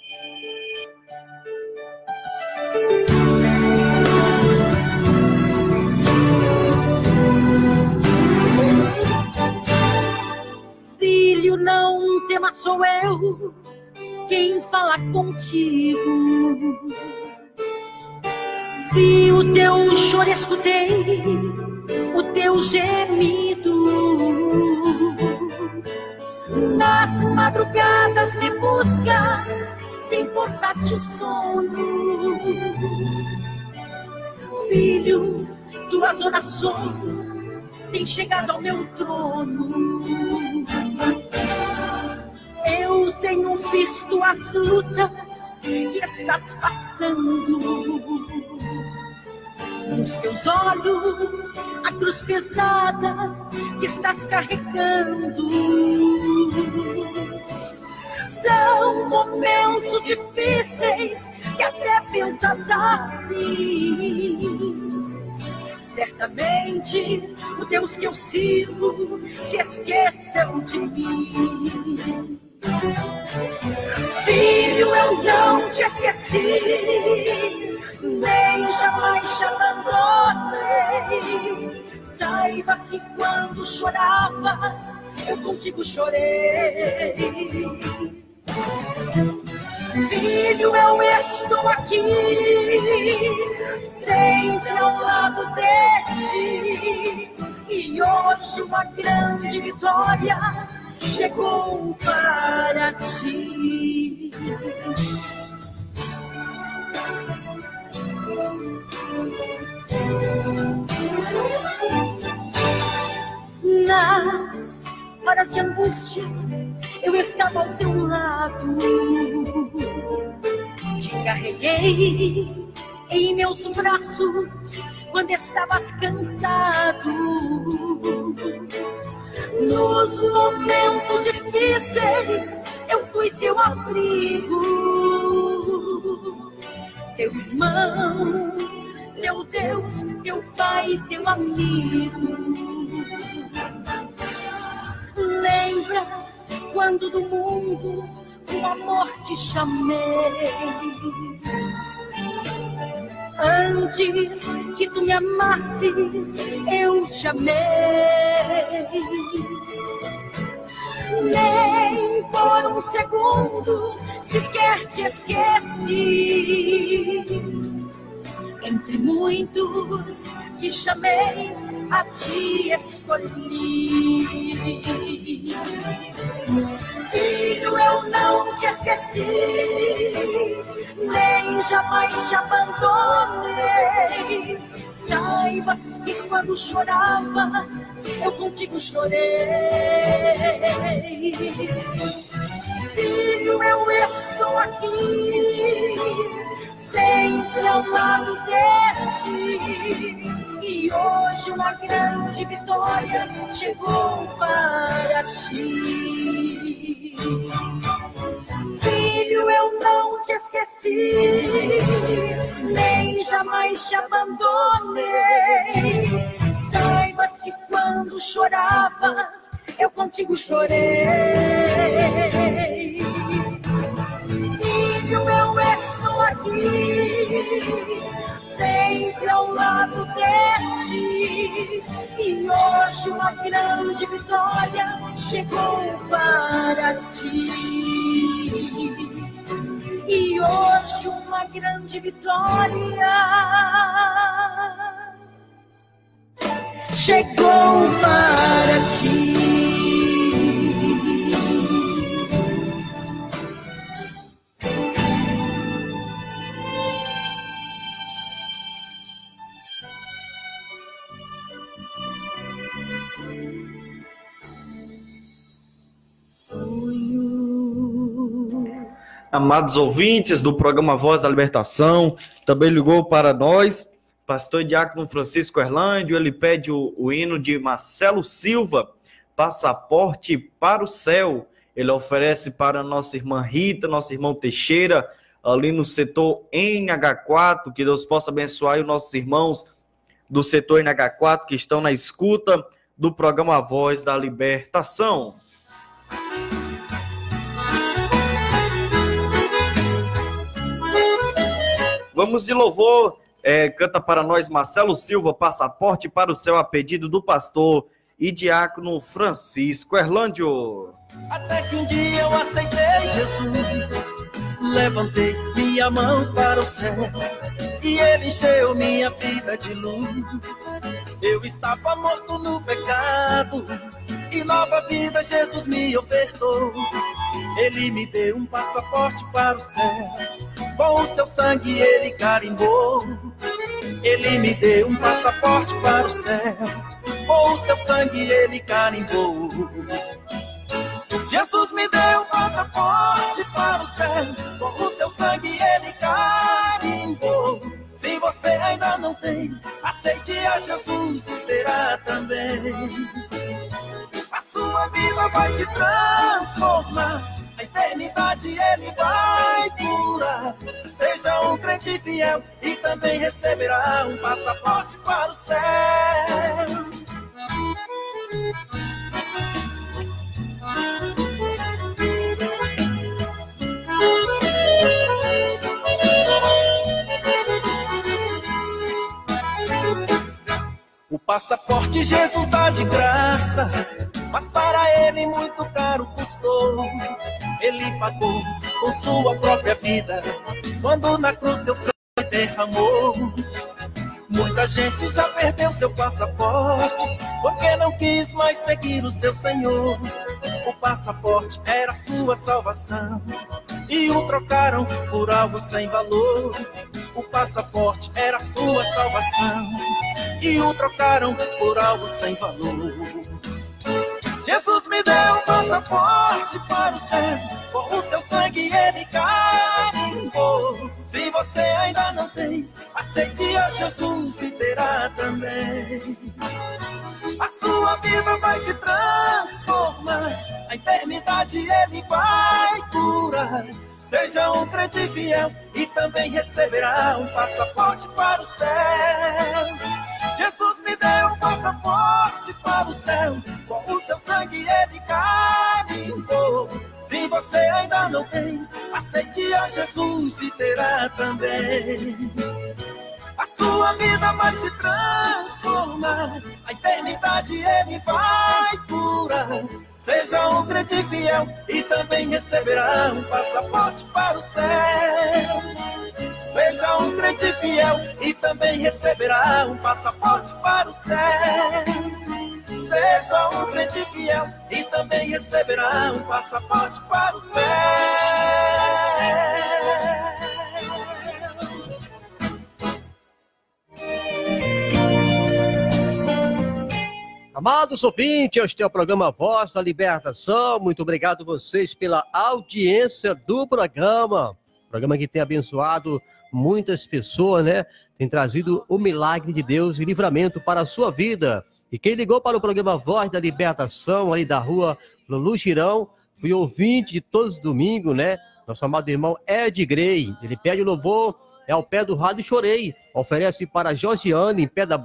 Filho, não temas, sou eu quem fala contigo. Vi o teu choro, escutei o teu gemido. Nas madrugadas me buscas, sem importar-te o sono. Filho, tuas orações têm chegado ao meu trono. Eu tenho visto as lutas que estás passando. Nos teus olhos, a cruz pesada que estás carregando. São momentos difíceis que até pensas assim. Certamente o Deus que eu sirvo se esqueceu de mim. Filho, eu não te esqueci, nem jamais te abandonei. Que quando choravas, eu contigo chorei. Filho, eu estou aqui, sempre ao lado deste. E hoje uma grande vitória chegou para ti. Nas horas de angústia, eu estava ao teu lado. Te carreguei em meus braços quando estavas cansado. Nos momentos difíceis, eu fui teu abrigo, teu irmão, teu Deus, teu Pai, teu amigo. Lembra quando do mundo com amor te chamei? Antes que tu me amasses, eu te amei. Nem por um segundo sequer te esqueci. Entre muitos que chamei, a ti escolhi. Filho, eu não te esqueci, nem jamais te abandonei. Saibas que quando choravas, eu contigo chorei. Filho, eu estou aqui, sempre ao lado deste. E hoje uma grande vitória chegou para ti. Esqueci, nem jamais te abandonei. Saibas que quando choravas, eu contigo chorei. Filho, eu estou aqui sempre ao lado deste. E hoje uma grande vitória chegou para ti. E hoje uma grande vitória chegou para ti. Amados ouvintes do programa Voz da Libertação, também ligou para nós, pastor Diácono Francisco Erlândio, ele pede o, o hino de Marcelo Silva, Passaporte para o Céu. Ele oferece para nossa irmã Rita, nosso irmão Teixeira, ali no setor NH4, que Deus possa abençoar os nossos irmãos do setor NH4 que estão na escuta do programa Voz da Libertação. Vamos de louvor. É, canta para nós Marcelo Silva, passaporte para o céu a pedido do pastor e diácono Francisco Erlândio. Até que um dia eu aceitei Jesus, levantei minha mão para o céu e ele encheu minha vida de luz. Eu estava morto no pecado e nova vida Jesus me ofertou. Ele me deu um passaporte para o céu com o seu sangue ele carimbou. Ele me deu um passaporte para o céu. Com o seu sangue ele carimbou. Jesus me deu um passaporte para o céu. Com o seu sangue ele carimbou. Se você ainda não tem, aceite a Jesus e terá também. Sua vida vai se transformar a eternidade ele vai curar. Seja um crente fiel e também receberá um passaporte para o céu. Passaporte Jesus dá de graça, mas ele muito caro custou. Ele pagou com sua própria vida, quando na cruz seu sangue derramou. Muita gente já perdeu seu passaporte, porque não quis mais seguir o seu Senhor. O passaporte era sua salvação, e o trocaram por algo sem valor. O passaporte era sua salvação e o trocaram por algo sem valor. Jesus me deu um passaporte para o céu, com o seu sangue ele carimbou. Se você ainda não tem, aceite a Jesus e terá também. A sua vida vai se transformar, a enfermidade ele vai curar. Seja um crente fiel e também receberá um passaporte para o céu. Jesus me deu um passaporte para o céu, com o seu sangue ele carimbou. Se você ainda não tem, aceite a Jesus e terá também. A sua vida vai se transformar, a eternidade ele vai curar. Seja um crente fiel e também receberá um passaporte para o céu. Seja um crente fiel e também receberá um passaporte para o céu. Seja um crente fiel e também receberá um passaporte para o céu. Amados ouvintes, este é o programa Voz da Libertação. Muito obrigado vocês pela audiência do programa. Programa que tem abençoado muitas pessoas, né? Tem trazido o milagre de Deus e livramento para a sua vida. E quem ligou para o programa Voz da Libertação, ali da rua Lulu Girão, fui ouvinte de todos os domingos, né? Nosso amado irmão Ed Grey. Ele pede louvor é ao pé do rádio Chorei. Oferece para Josiane, em Pedra,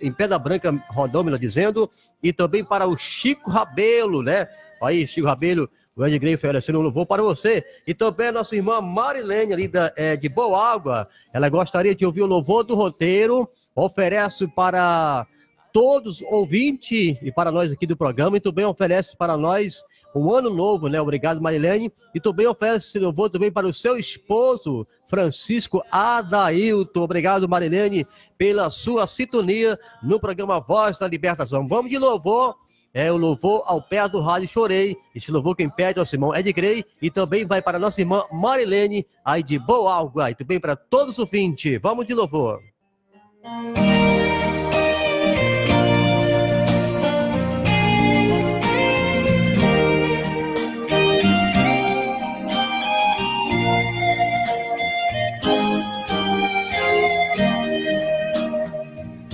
em Pedra Branca, Rodômila, dizendo, e também para o Chico Rabelo, né? Aí, Chico Rabelo, o Ed Grey oferecendo um louvor para você. E também a nossa irmã Marilene, ali da, é, de Boa Água. Ela gostaria de ouvir o louvor do roteiro. Oferece para todos ouvintes e para nós aqui do programa. E também oferece para nós um ano novo, né? Obrigado, Marilene. E também oferece esse louvor também para o seu esposo, Francisco Adailton. Obrigado, Marilene, pela sua sintonia no programa Voz da Libertação. Vamos de louvor. É o louvor ao pé do rádio Chorei. Esse louvor quem pede é o Simão Ed Grey. E também vai para nossa irmã Marilene, aí de Boa Água. E também para todos os ouvintes. Vamos de louvor. Música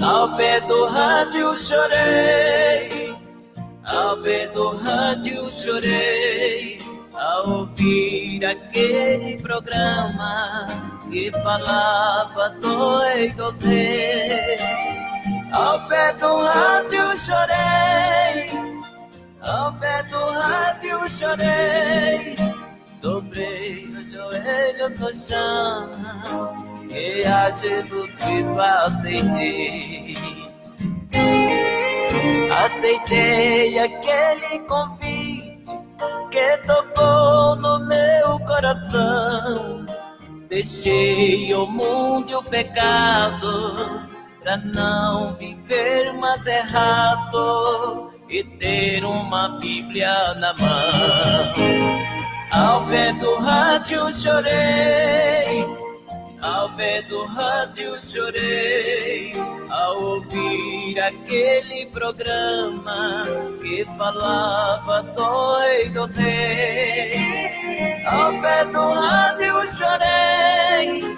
Ao pé do rádio chorei, ao pé do rádio chorei, ao ouvir aquele programa que falava doido Zé. Ao pé do rádio chorei, ao pé do rádio chorei, dobrei os joelhos no chão e a Jesus Cristo aceitei. Aceitei aquele convite que tocou no meu coração. Deixei o mundo e o pecado pra não viver mais errado e ter uma Bíblia na mão. Ao pé do rádio chorei ao pé do rádio chorei ao ouvir aquele programa que falava doidos Ao pé do rádio chorei,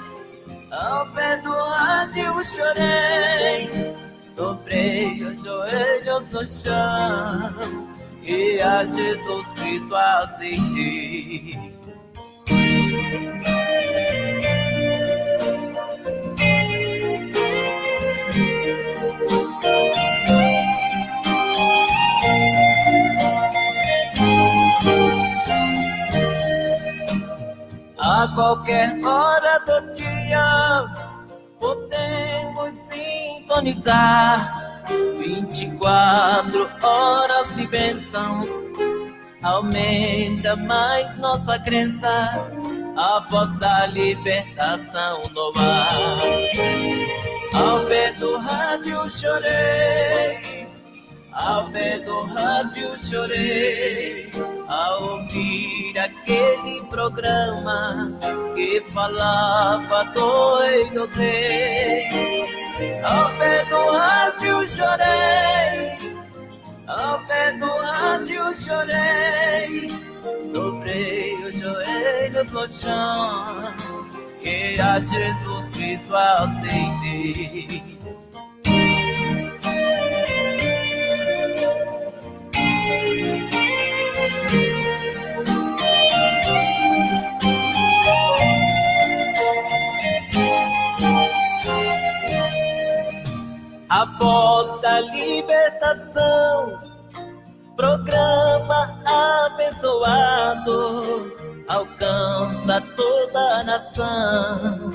ao pé do rádio chorei, dobrei os joelhos no chão e a Jesus Cristo aceitei. A qualquer hora do dia podemos sintonizar 24 horas de bênçãos. Aumenta mais nossa crença, a voz da libertação no ar. Ao pé do rádio chorei, ao pé do rádio chorei, ao ouvir aquele programa que falava doido rei. Ao pé do rádio chorei, ao pé do rádio chorei, dobrei os joelhos no chão e a Jesus Cristo aceitei. A voz da libertação, programa abençoado, alcança toda a nação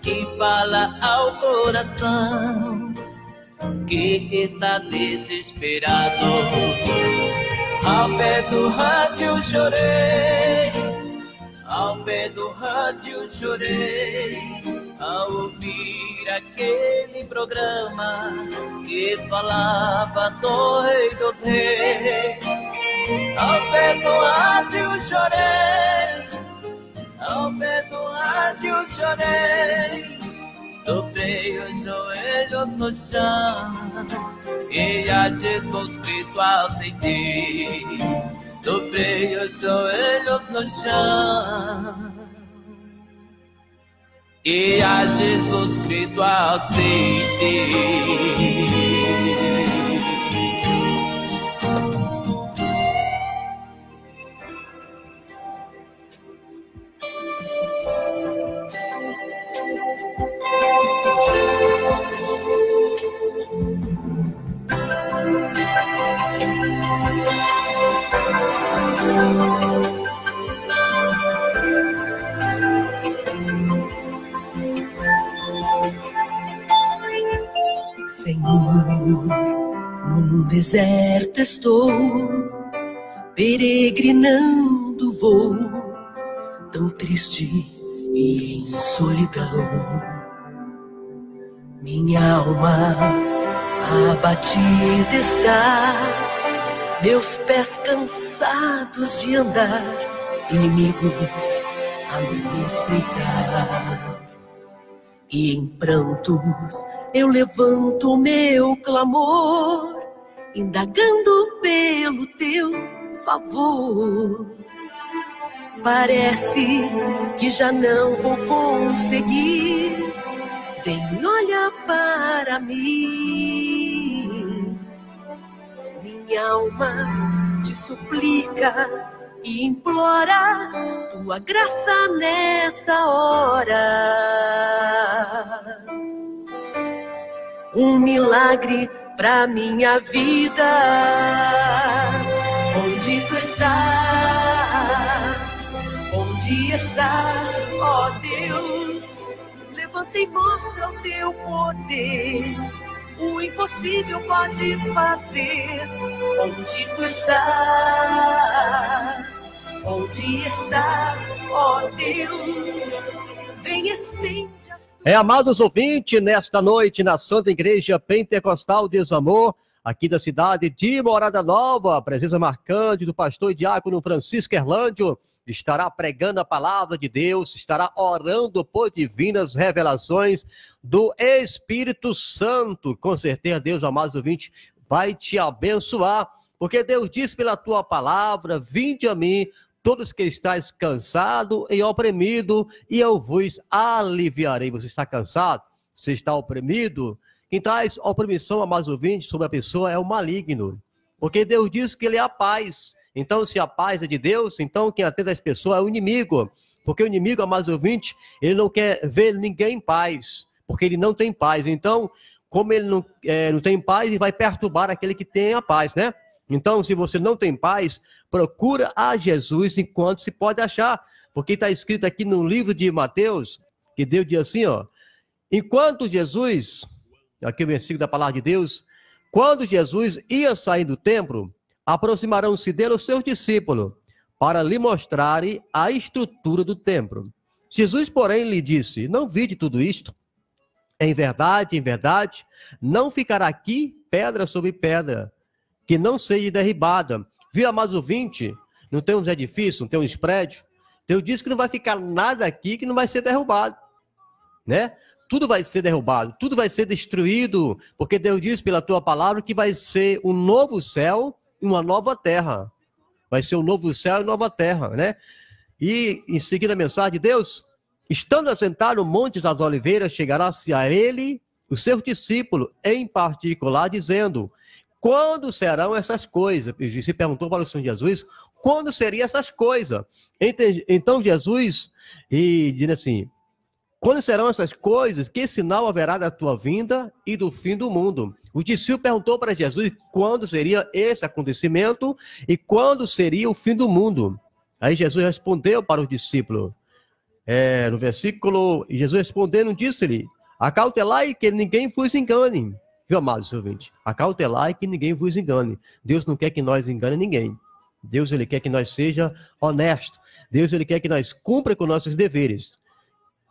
que fala ao coração que está desesperado. Ao pé do rádio chorei, ao pé do rádio chorei, ao ouvir aquele programa que falava doidos reis. Ao pé do rádio chorei, ao pé do rádio chorei, dobrei os joelhos no chão e a Jesus Cristo aceitei. Dobrei os joelhos no chão e a Jesus Cristo aceitei. Deserto estou, peregrinando vou, tão triste e em solidão. Minha alma abatida está, meus pés cansados de andar, inimigos a me espreitar. E em prantos eu levanto meu clamor, indagando pelo teu favor. Parece que já não vou conseguir. Vem, olha para mim. Minha alma te suplica e implora tua graça nesta hora. Um milagre pra minha vida. Onde tu estás? Onde estás, ó Deus? Levanta e mostra o teu poder. O impossível podes fazer. Onde tu estás? Onde estás, ó Deus? Vem estende a É, amados ouvintes, nesta noite na Santa Igreja Pentecostal Desamor, aqui da cidade de Morada Nova, a presença marcante do pastor e diácono Francisco Erlândio, estará pregando a palavra de Deus, estará orando por divinas revelações do Espírito Santo. Com certeza, Deus, amados ouvintes, vai te abençoar, porque Deus diz pela tua palavra: vinde a mim, todos que estáis cansado e oprimido, e eu vos aliviarei. Você está cansado? Você está oprimido? Quem traz opressão, amados ouvintes, sobre a pessoa é o maligno. Porque Deus diz que ele é a paz. Então, se a paz é de Deus, então quem atende as pessoas é o inimigo. Porque o inimigo, amados ouvintes, ele não quer ver ninguém em paz. Porque ele não tem paz. Então, como ele não, é, não tem paz, ele vai perturbar aquele que tem a paz, né? Então, se você não tem paz, procura a Jesus enquanto se pode achar. Porque está escrito aqui no livro de Mateus, que Deus diz assim, ó. Enquanto Jesus, aqui o versículo da palavra de Deus, Quando Jesus ia sair do templo, aproximaram-se dele os seus discípulos para lhe mostrarem a estrutura do templo. Jesus, porém, lhe disse: Não vide tudo isto? Em verdade, em verdade, não ficará aqui pedra sobre pedra, que não seja derribada. Viu, amados ouvintes? Não tem uns edifícios, não tem uns prédios? Deus disse que não vai ficar nada aqui que não vai ser derrubado, né? Tudo vai ser derrubado, tudo vai ser destruído, porque Deus diz pela tua palavra que vai ser um novo céu e uma nova terra. Vai ser um novo céu e nova terra, né? E em seguida a mensagem de Deus, estando assentado no Monte das Oliveiras, chegará-se a ele, o seu discípulo, em particular, dizendo: Quando serão essas coisas? Se perguntou para o Senhor Jesus quando seriam essas coisas. Então Jesus, e diz assim: quando serão essas coisas? Que sinal haverá da tua vinda e do fim do mundo? O discípulo perguntou para Jesus quando seria esse acontecimento e quando seria o fim do mundo. Aí Jesus respondeu para o discípulo, é, no versículo, Jesus respondendo, disse-lhe: Acautelai que ninguém vos engane. Viu, amados ouvintes? Acautelai que ninguém vos engane. Deus não quer que nós engane ninguém. Deus ele quer que nós seja honesto. Deus ele quer que nós cumpra com nossos deveres.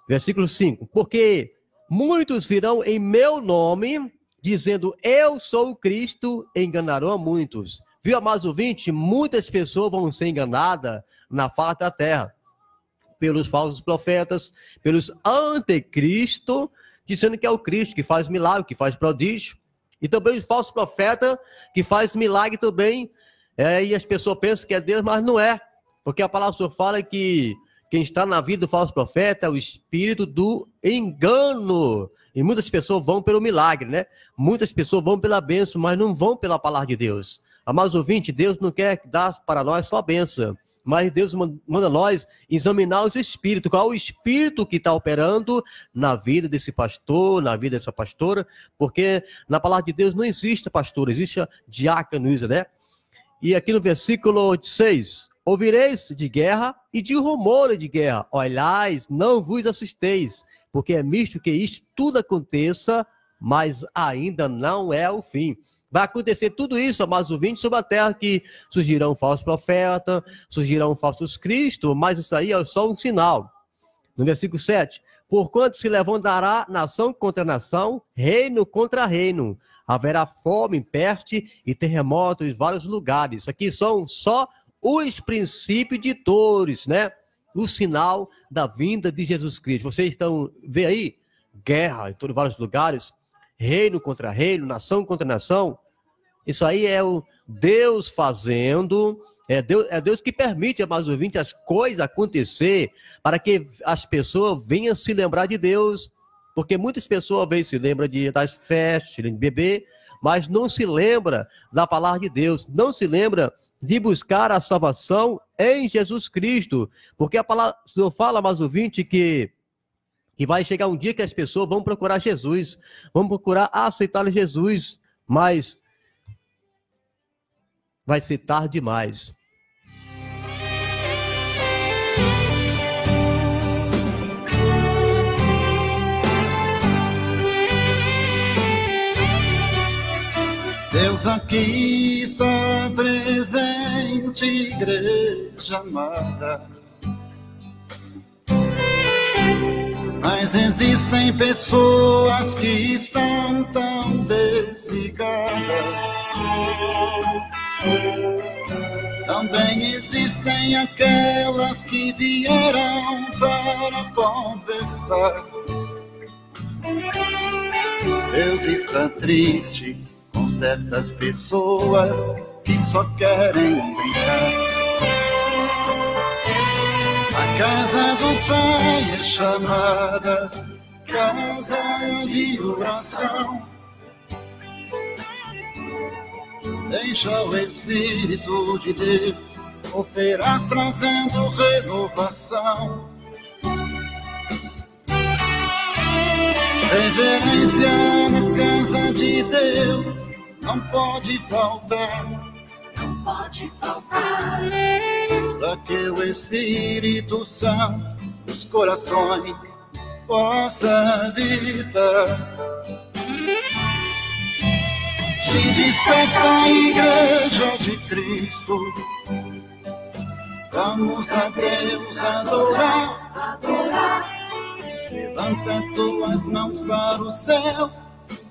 Versículo 5. Porque muitos virão em meu nome, dizendo eu sou o Cristo, enganarão a muitos. Viu, amados ouvintes? Muitas pessoas vão ser enganadas na face da terra pelos falsos profetas, pelos anticristo, dizendo que é o Cristo que faz milagre, que faz prodígio. E também os falsos profetas que faz milagre também é, e as pessoas pensam que é Deus, mas não é. Porque a palavra do Senhor fala que quem está na vida do falso profeta é o espírito do engano. E muitas pessoas vão pelo milagre, né? Muitas pessoas vão pela bênção, mas não vão pela palavra de Deus. Amados ouvintes, Deus não quer dar para nós só bênção, mas Deus manda nós examinar os espíritos. Qual o espírito que está operando na vida desse pastor, na vida dessa pastora? Porque na palavra de Deus não existe pastor, existe diácono, né? E aqui no versículo 6, ouvireis de guerra e de rumores de guerra. Olhais, não vos assusteis, porque é misto que isto tudo aconteça, mas ainda não é o fim. Vai acontecer tudo isso, amados ouvintes, sobre a terra, que surgirão falsos profetas, surgirão falsos cristos, mas isso aí é só um sinal. No versículo 7, porquanto se levantará nação contra nação, reino contra reino, haverá fome, peste e terremotos em vários lugares. Isso aqui são só os princípios de dores, né? O sinal da vinda de Jesus Cristo. Vocês estão, vê aí, guerra em todos vários lugares, reino contra reino, nação contra nação. Isso aí é o Deus fazendo, é Deus, é Deus que permite, mais ouvintes, as coisas acontecer para que as pessoas venham se lembrar de Deus, porque muitas pessoas vêm se lembram de, das festas, de beber, mas não se lembra da palavra de Deus, não se lembra de buscar a salvação em Jesus Cristo. Porque a palavra, o Senhor fala, mais ouvinte, que, que vai chegar um dia que as pessoas vão procurar Jesus, vão procurar aceitar Jesus, mas vai ser tarde demais. Deus aqui está presente, igreja amada. Mas existem pessoas que estão tão desligadas. Também existem aquelas que vieram para conversar. Deus está triste com certas pessoas que só querem brincar. A casa do Pai é chamada casa de oração. Deixa o Espírito de Deus operar trazendo renovação. Reverência na casa de Deus não pode faltar. Não pode faltar. Para que o Espírito Santo os corações possa habitar. Se desperta a igreja de Cristo. Vamos a Deus adorar. adorar. Levanta tuas mãos para o céu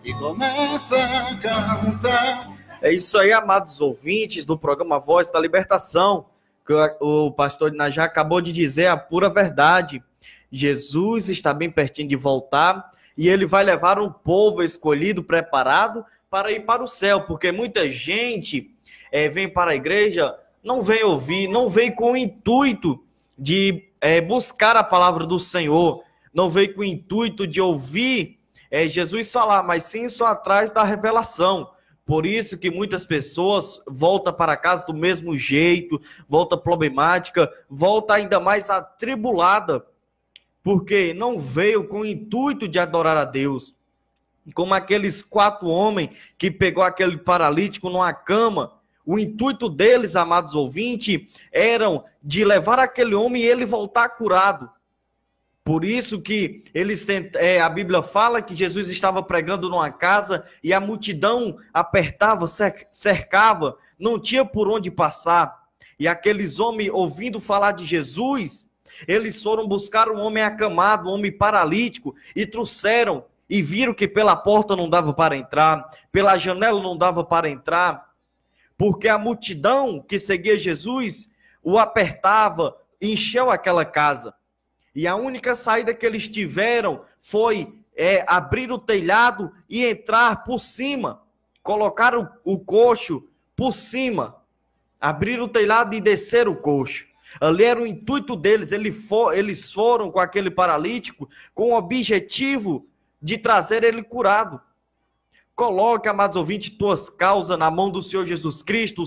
e começa a cantar. É isso aí, amados ouvintes do programa Voz da Libertação, que o pastor Najá acabou de dizer a pura verdade. Jesus está bem pertinho de voltar e ele vai levar um povo escolhido, preparado para ir para o céu, porque muita gente é, vem para a igreja, não vem ouvir, não vem com o intuito de é, buscar a palavra do Senhor, não vem com o intuito de ouvir é, Jesus falar, mas sim só atrás da revelação. Por isso que muitas pessoas voltam para casa do mesmo jeito, volta problemática, volta ainda mais atribulada, porque não veio com o intuito de adorar a Deus. Como aqueles quatro homens que pegou aquele paralítico numa cama, o intuito deles, amados ouvintes, eram de levar aquele homem e ele voltar curado. Por isso que eles tent... é, a Bíblia fala que Jesus estava pregando numa casa e a multidão apertava, cercava, não tinha por onde passar. E aqueles homens, ouvindo falar de Jesus, eles foram buscar um homem acamado, um homem paralítico, e trouxeram, e viram que pela porta não dava para entrar, pela janela não dava para entrar, porque a multidão que seguia Jesus o apertava, encheu aquela casa. E a única saída que eles tiveram foi é, abrir o telhado e entrar por cima, colocar o, o coxo por cima, abrir o telhado e descer o coxo. Ali era o intuito deles, eles foram com aquele paralítico com o objetivo de trazer ele curado. Coloque, amados ouvintes, tuas causas na mão do Senhor Jesus Cristo,